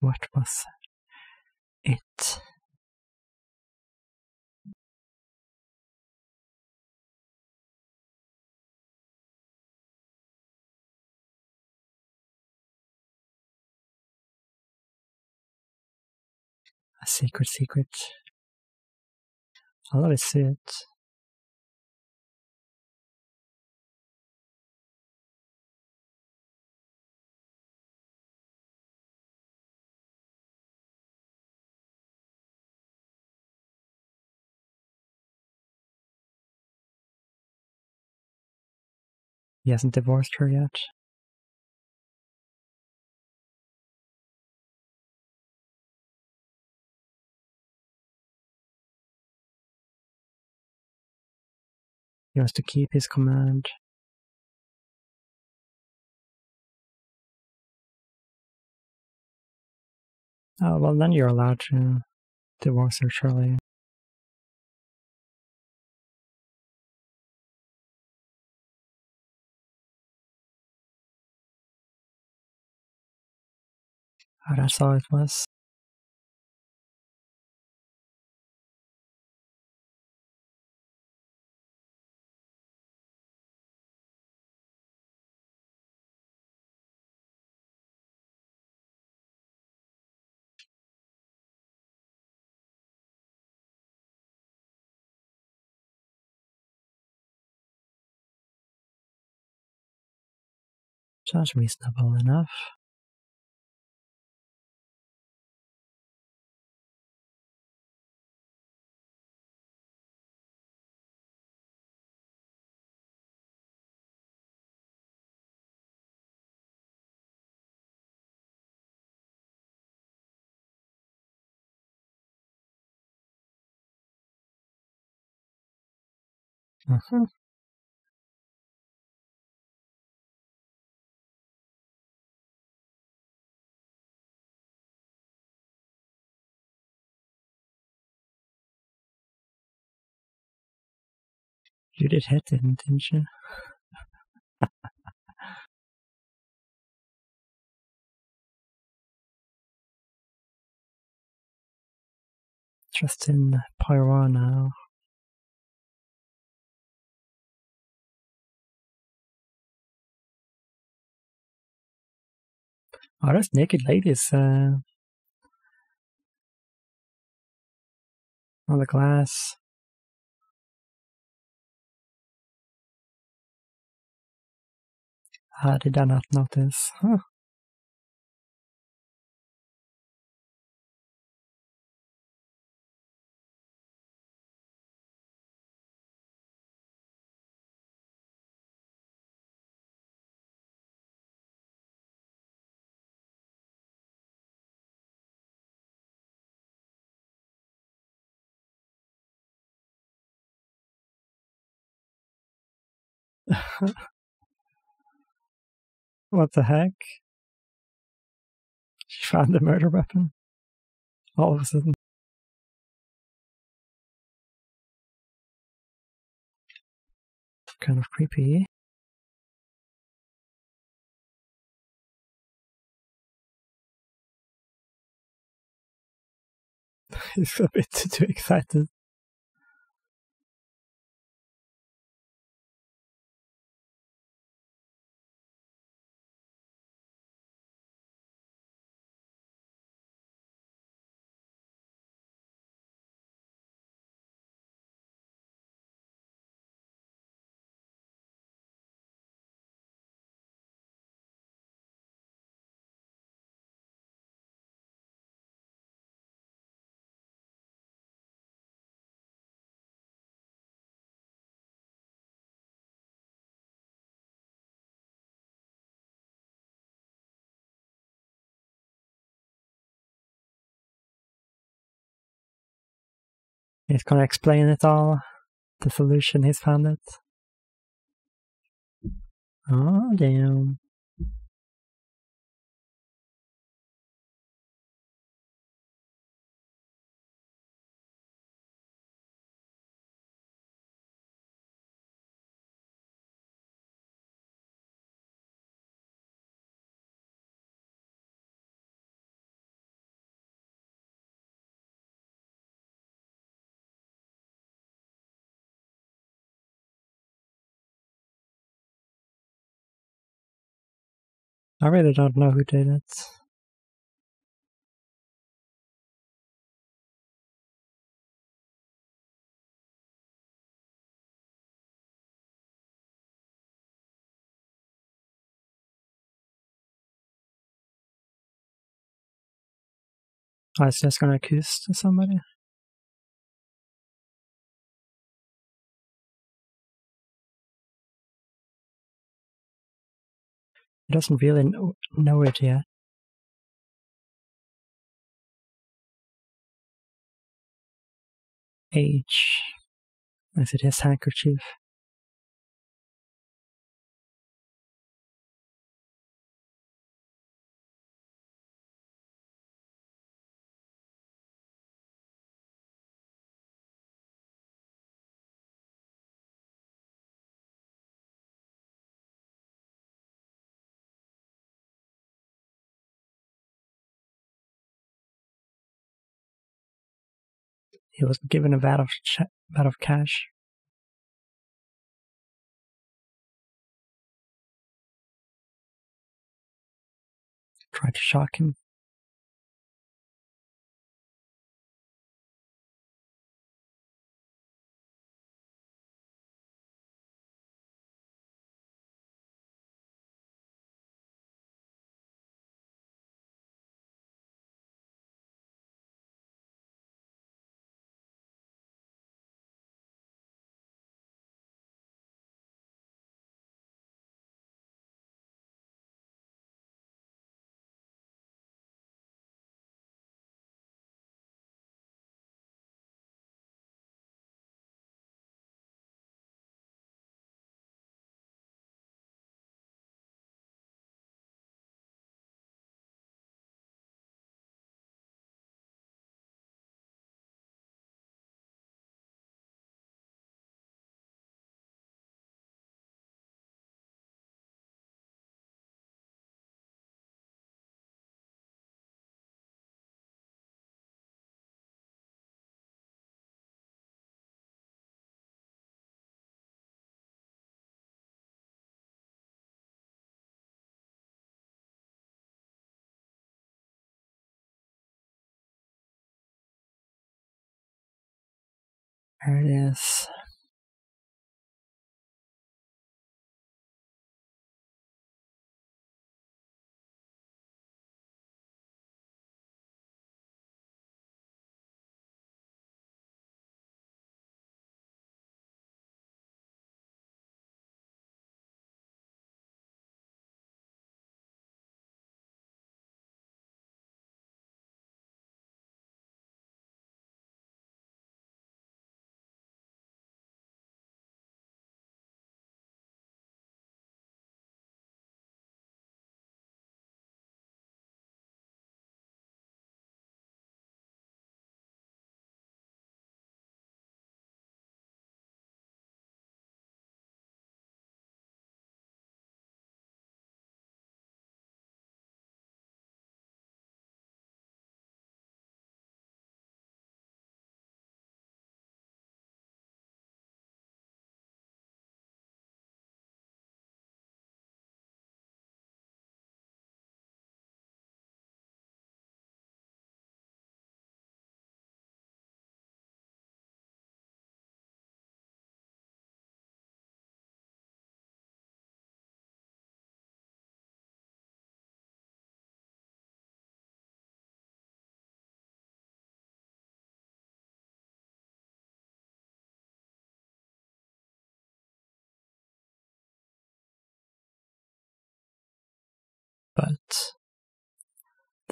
S1: What was it? A secret secret. I see it? He hasn't divorced her yet. He wants to keep his command. Oh, well, then you're allowed to divorce her, surely. Oh, that's all it was. Sounds reasonable enough. Uh-huh. Did hit him, didn't you? Just in Pyro now. Oh, those naked ladies uh, on the glass. How did I not notice? Huh. what the heck? She found the murder weapon. All of a sudden. Kind of creepy. He's a bit too excited. He's gonna explain it all. The solution he's found it. Oh, damn. I really don't know who did it. Oh, I was just gonna accuse somebody. Doesn't really know, it yet. H. Is it his handkerchief? He was given a vat of ch- vat of cash. Tried to shock him. There it is.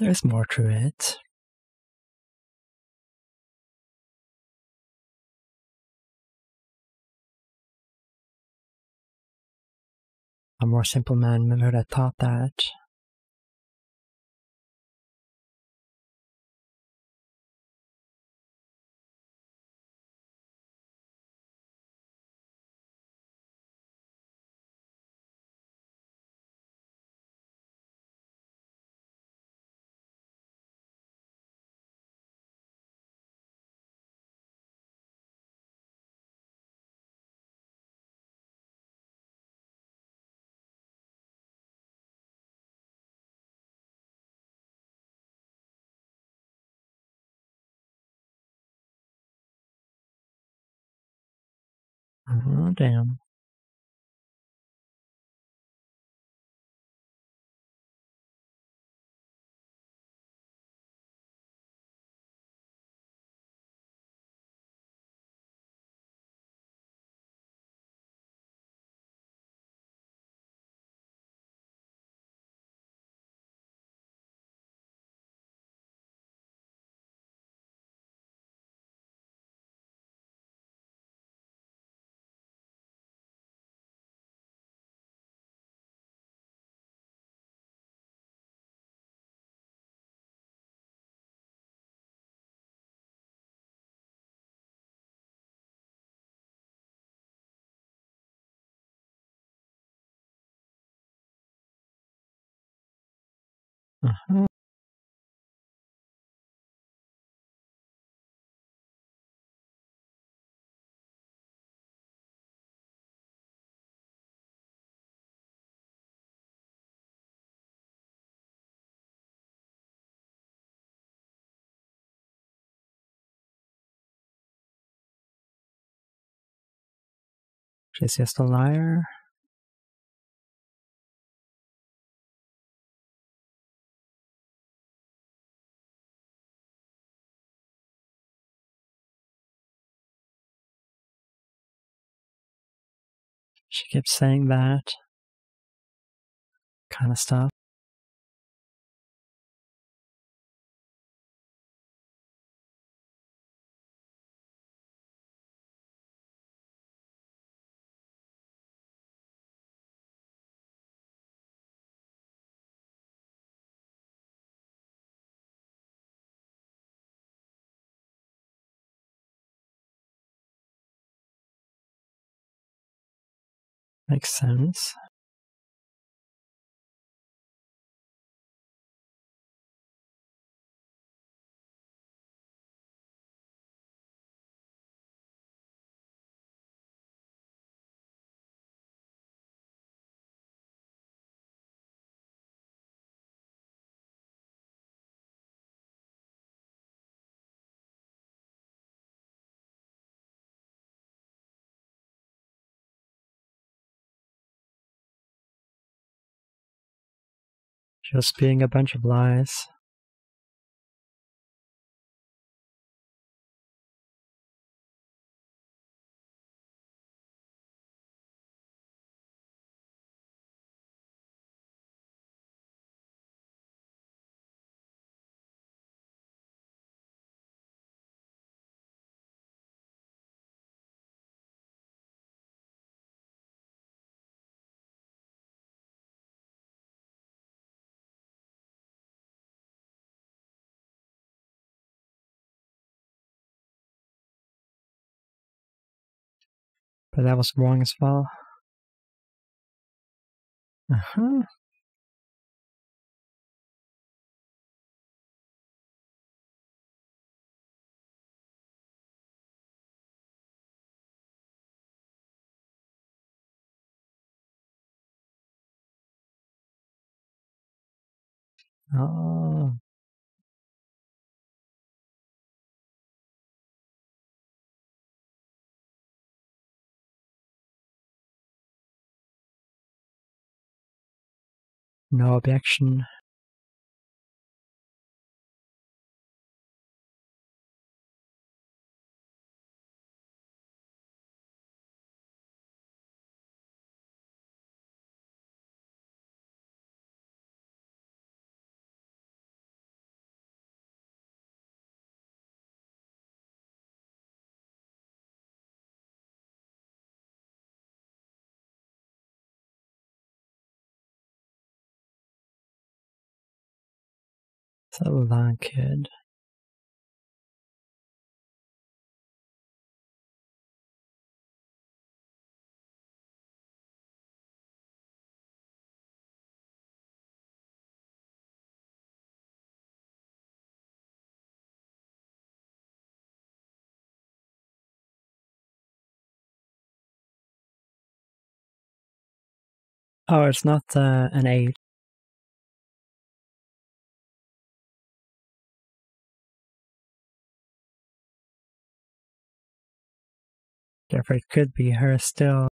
S1: There's more to it. a more simple man would have thought that. Oh, damn. Uh-huh. She's just a liar. She keeps saying that kind of stuff. Makes sense. Just being a bunch of lies. That was wrong as well. Uh-huh. Oh. No objection. A lunkhead. Oh, it's not uh, an 8. Therefore, it could be her still.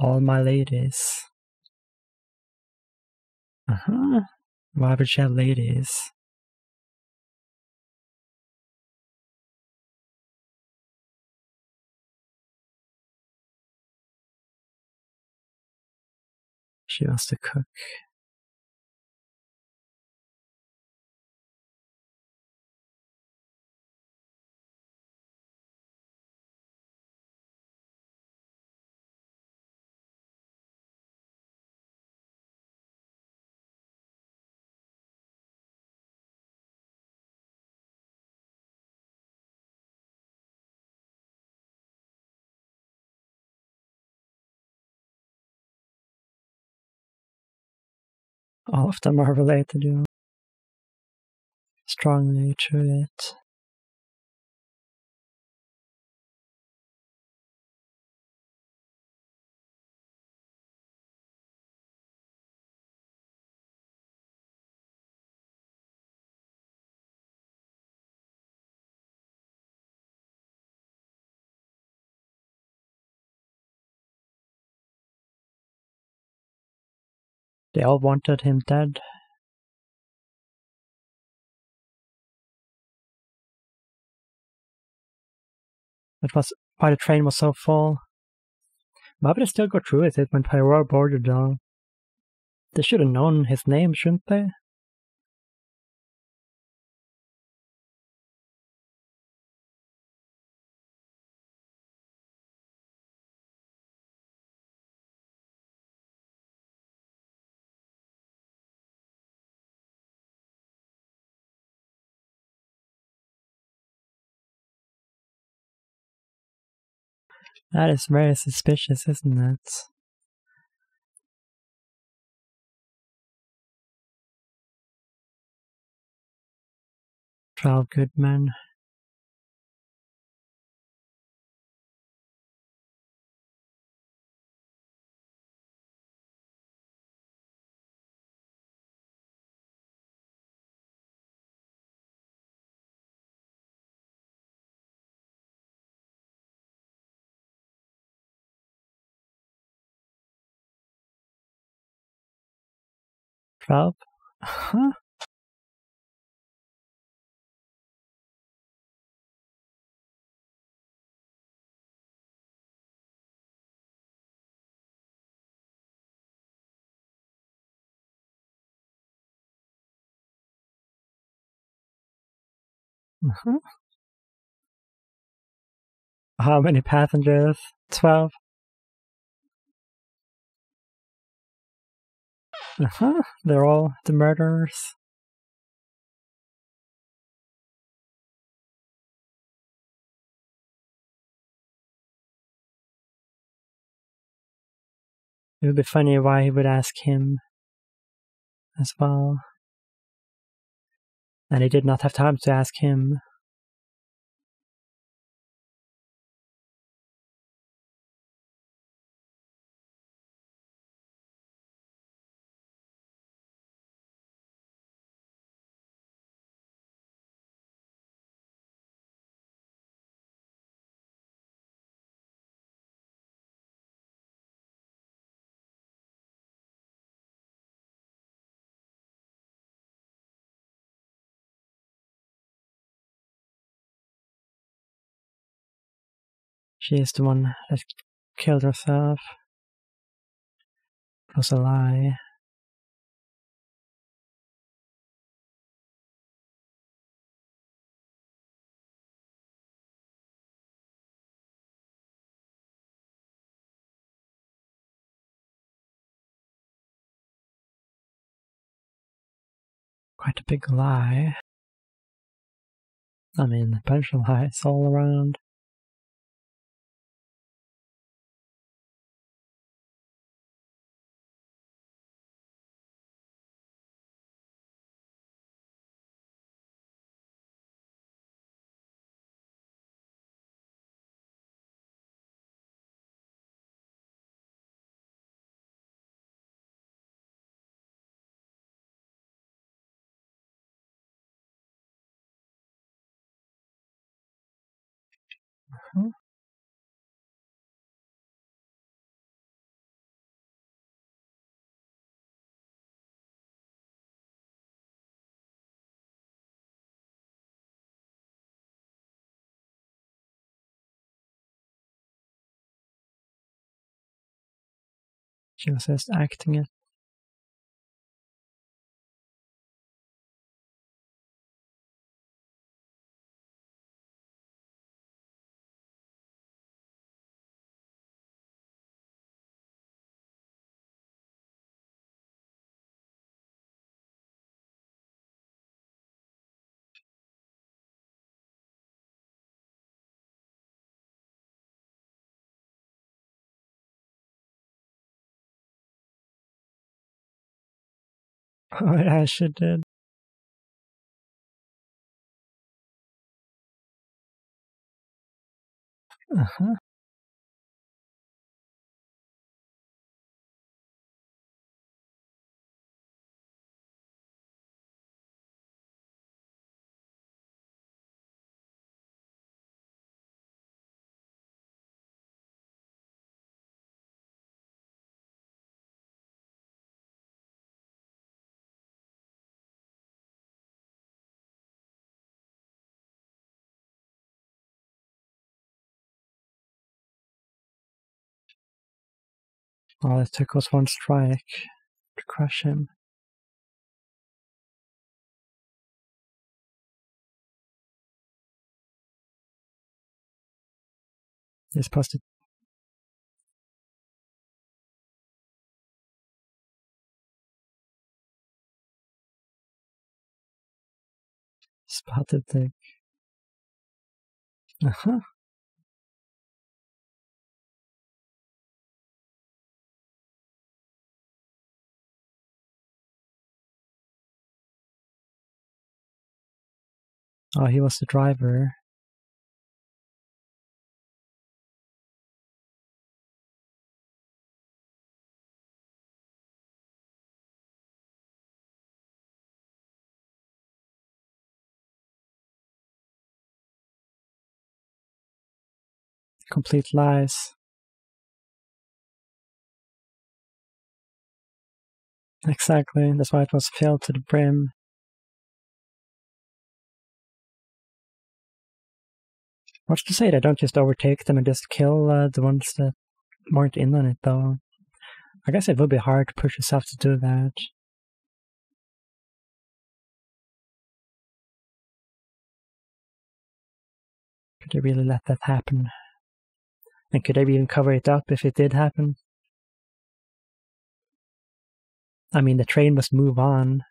S1: All my ladies. Uh huh. Why would she have ladies? She wants to cook. All of them are related, you know. Strongly to it. They all wanted him dead. That was why the train was so full. Would they still go through with it when Poirot boarded down? They should have known his name, shouldn't they? That is very suspicious, isn't it? Twelve good men. Twelve? Huh? Uh-huh. How many passengers? Twelve. Uh-huh. They're all the murderers. It would be funny why he would ask him as well. And he did not have time to ask him. She is the one that killed herself. It was a lie. Quite a big lie. I mean, a bunch of lies all around. Hmm? Just acting it. Yeah, she did. Uh-huh. All it took was one strike to crush him. Supposed to spotted the uh-huh. Oh, he was the driver. Complete lies. Exactly, that's why it was filled to the brim. What's to say they don't just overtake them and just kill uh, the ones that weren't in on it, though? I guess it would be hard to push yourself to do that. Could they really let that happen? And could they even cover it up if it did happen? I mean, the train must move on.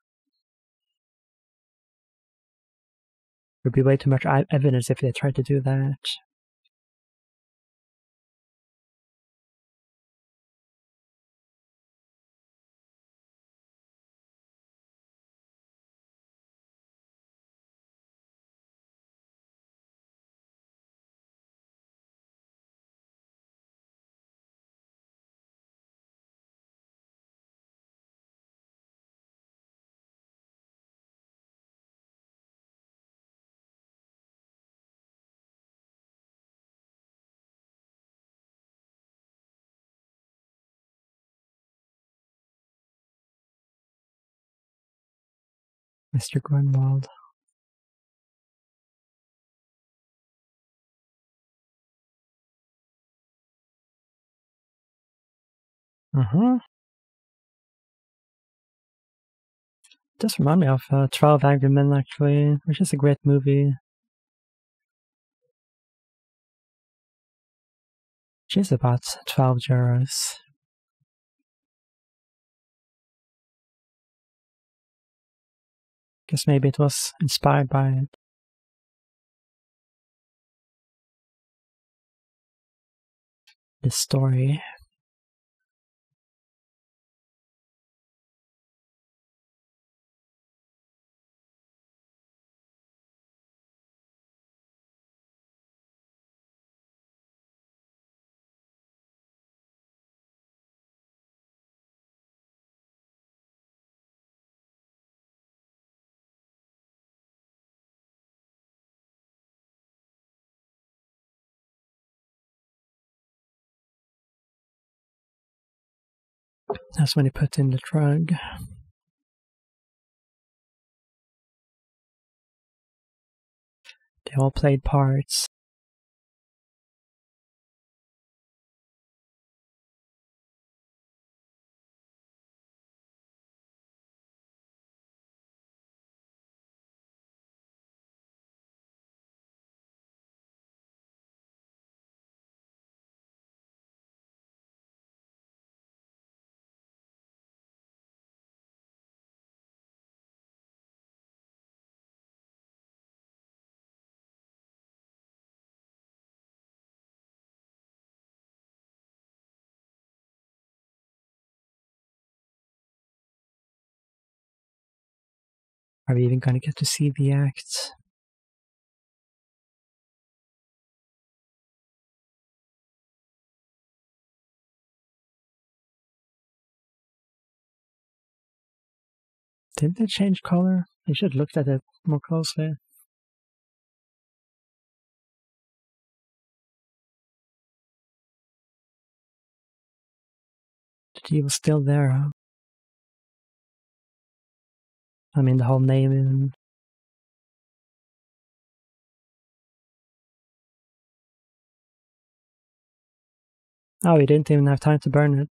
S1: There'd be way too much evidence if they tried to do that. Mr. Grunwald. Uh-huh. Just remind me of uh, 12 Angry Men, actually, which is a great movie. She's about 12 jurors. Guess maybe it was inspired by it. Story. That's when he put in the drug. They all played parts. Are we even going to get to see the act? Did they change color? I should have looked at it more closely. The G was still there, huh? I mean, the whole name Oh, we didn't even have time to burn it.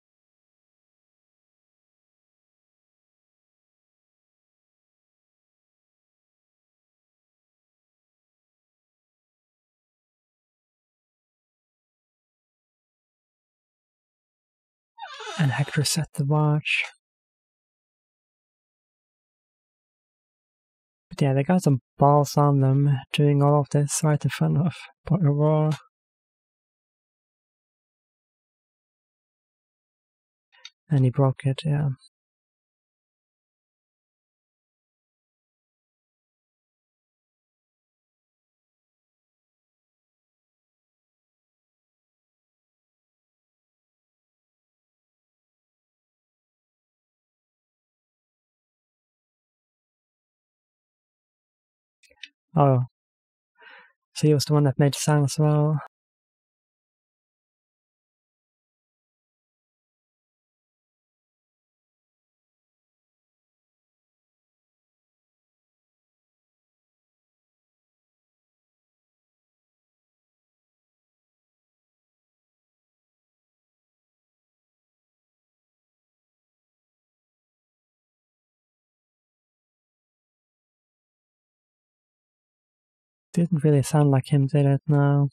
S1: And Hector set the watch. But yeah, they got some balls on them doing all of this right in front of Poirot. And he broke it, yeah. Oh. So he was the one that made the sound as well. Didn't really sound like him, did it? No.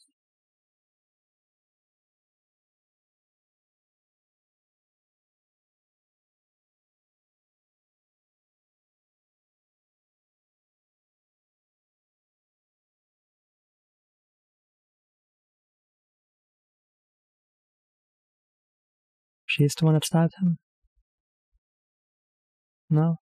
S1: She's the one that stabbed him? No?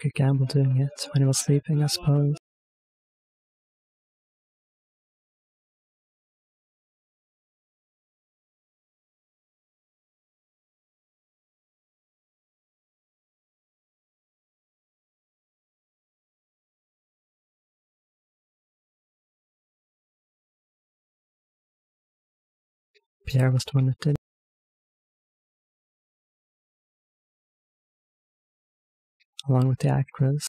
S1: Could gamble doing it when he was sleeping, I suppose. Pierre was the one that did. Along with the actress.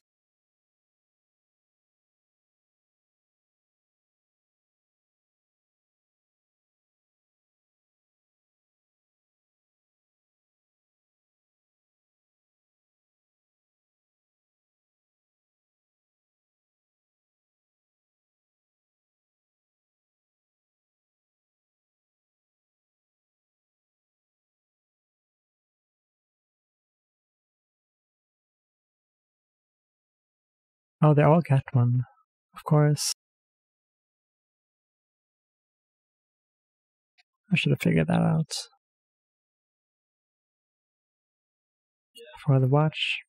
S1: Oh, they all get one. Of course. I should have figured that out. For the watch.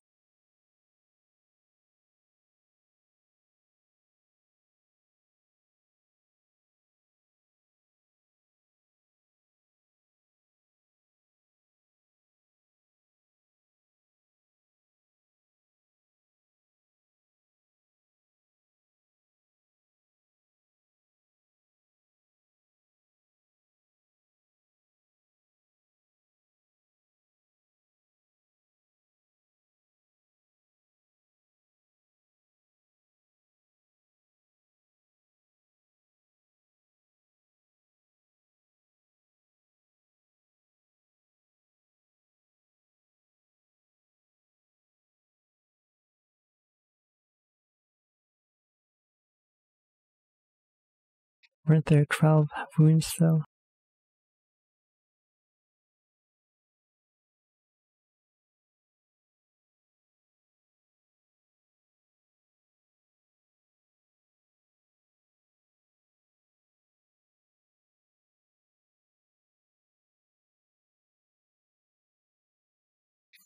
S1: Weren't there 12 wounds though?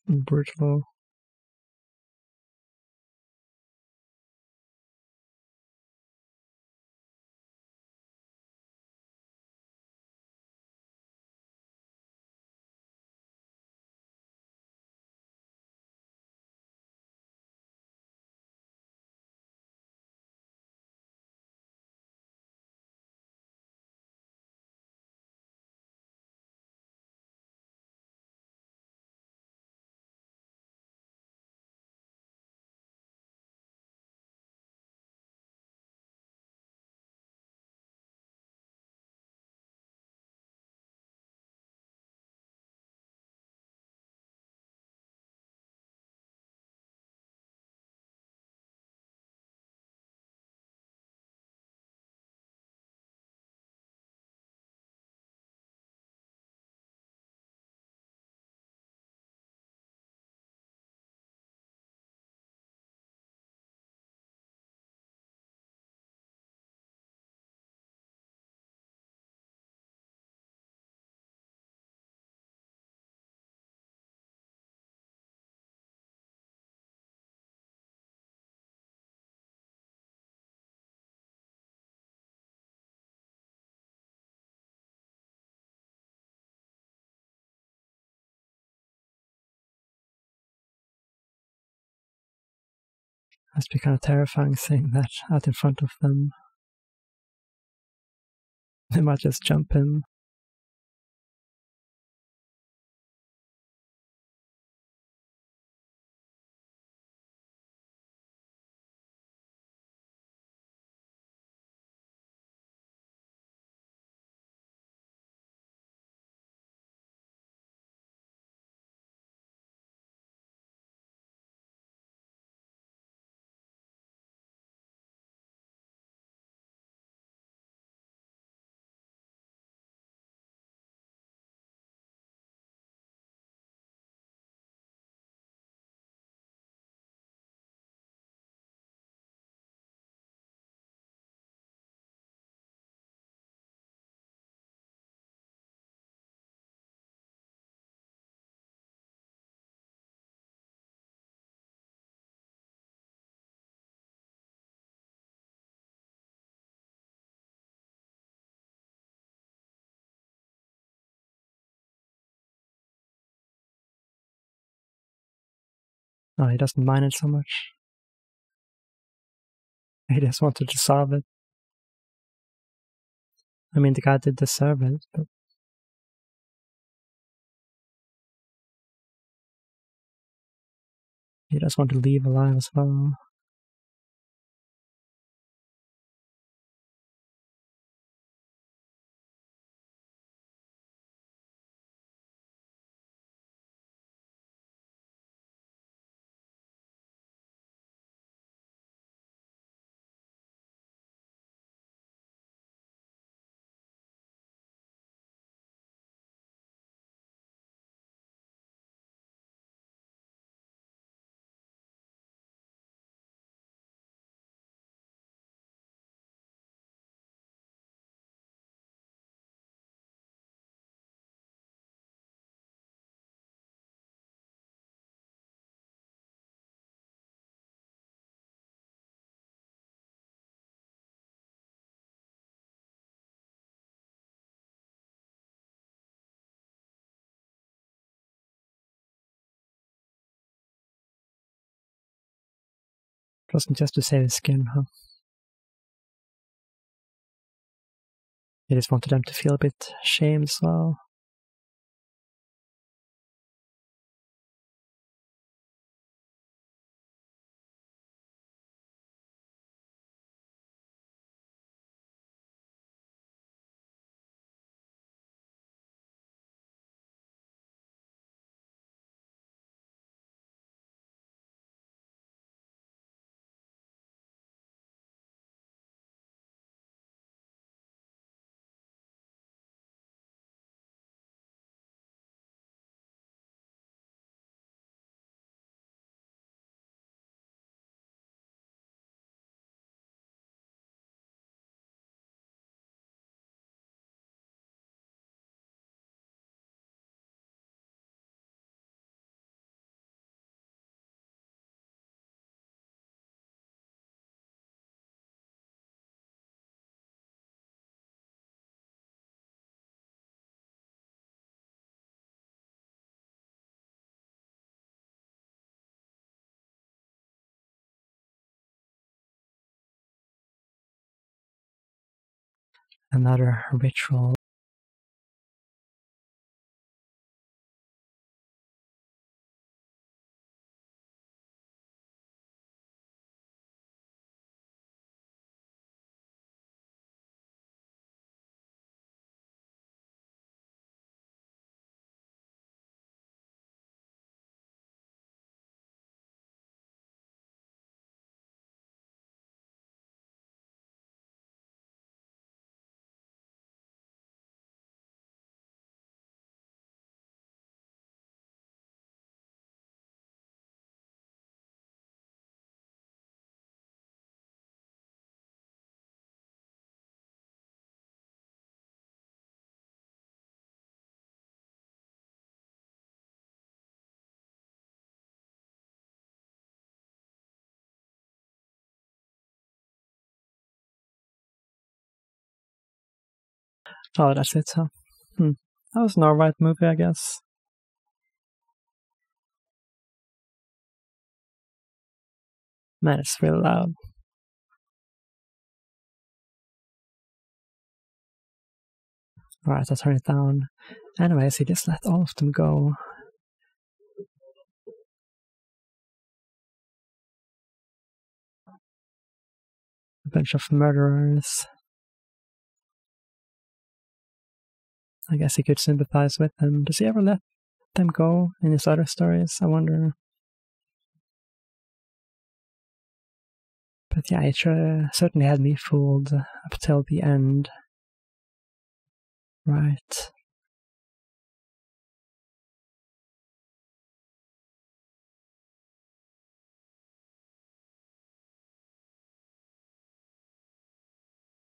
S1: Brutal. Must be kind of terrifying seeing that out in front of them. They might just jump him. No, he doesn't mind it so much. He just wanted to solve it. I mean, the guy did deserve it, but he just wanted to leave alive as well. Wasn't just to save his skin, huh? He just wanted them to feel a bit shamed as well. Another ritual Oh, that's it, huh? Hmm. That was an alright movie, I guess. Man, it's really loud. Alright, I turn it down. Anyways, he just let all of them go. A bunch of murderers. I guess he could sympathize with them. Does he ever let them go in his other stories? I wonder. But yeah, it certainly had me fooled up till the end. Right.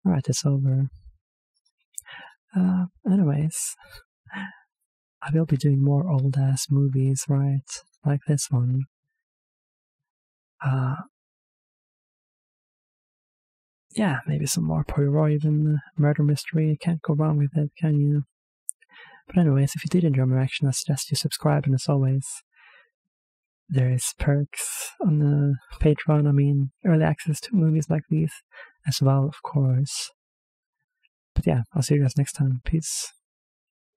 S1: Alright, it's over. Uh, anyways, I will be doing more old ass movies, right? Like this one. Uh, yeah, maybe some more Poirot even murder mystery. Can't go wrong with it, can you? But anyways, if you did enjoy my reaction, I suggest you subscribe, and as always, there is perks on the Patreon. I mean, early access to movies like these as well, of course. But yeah, I'll see you guys next time. Peace.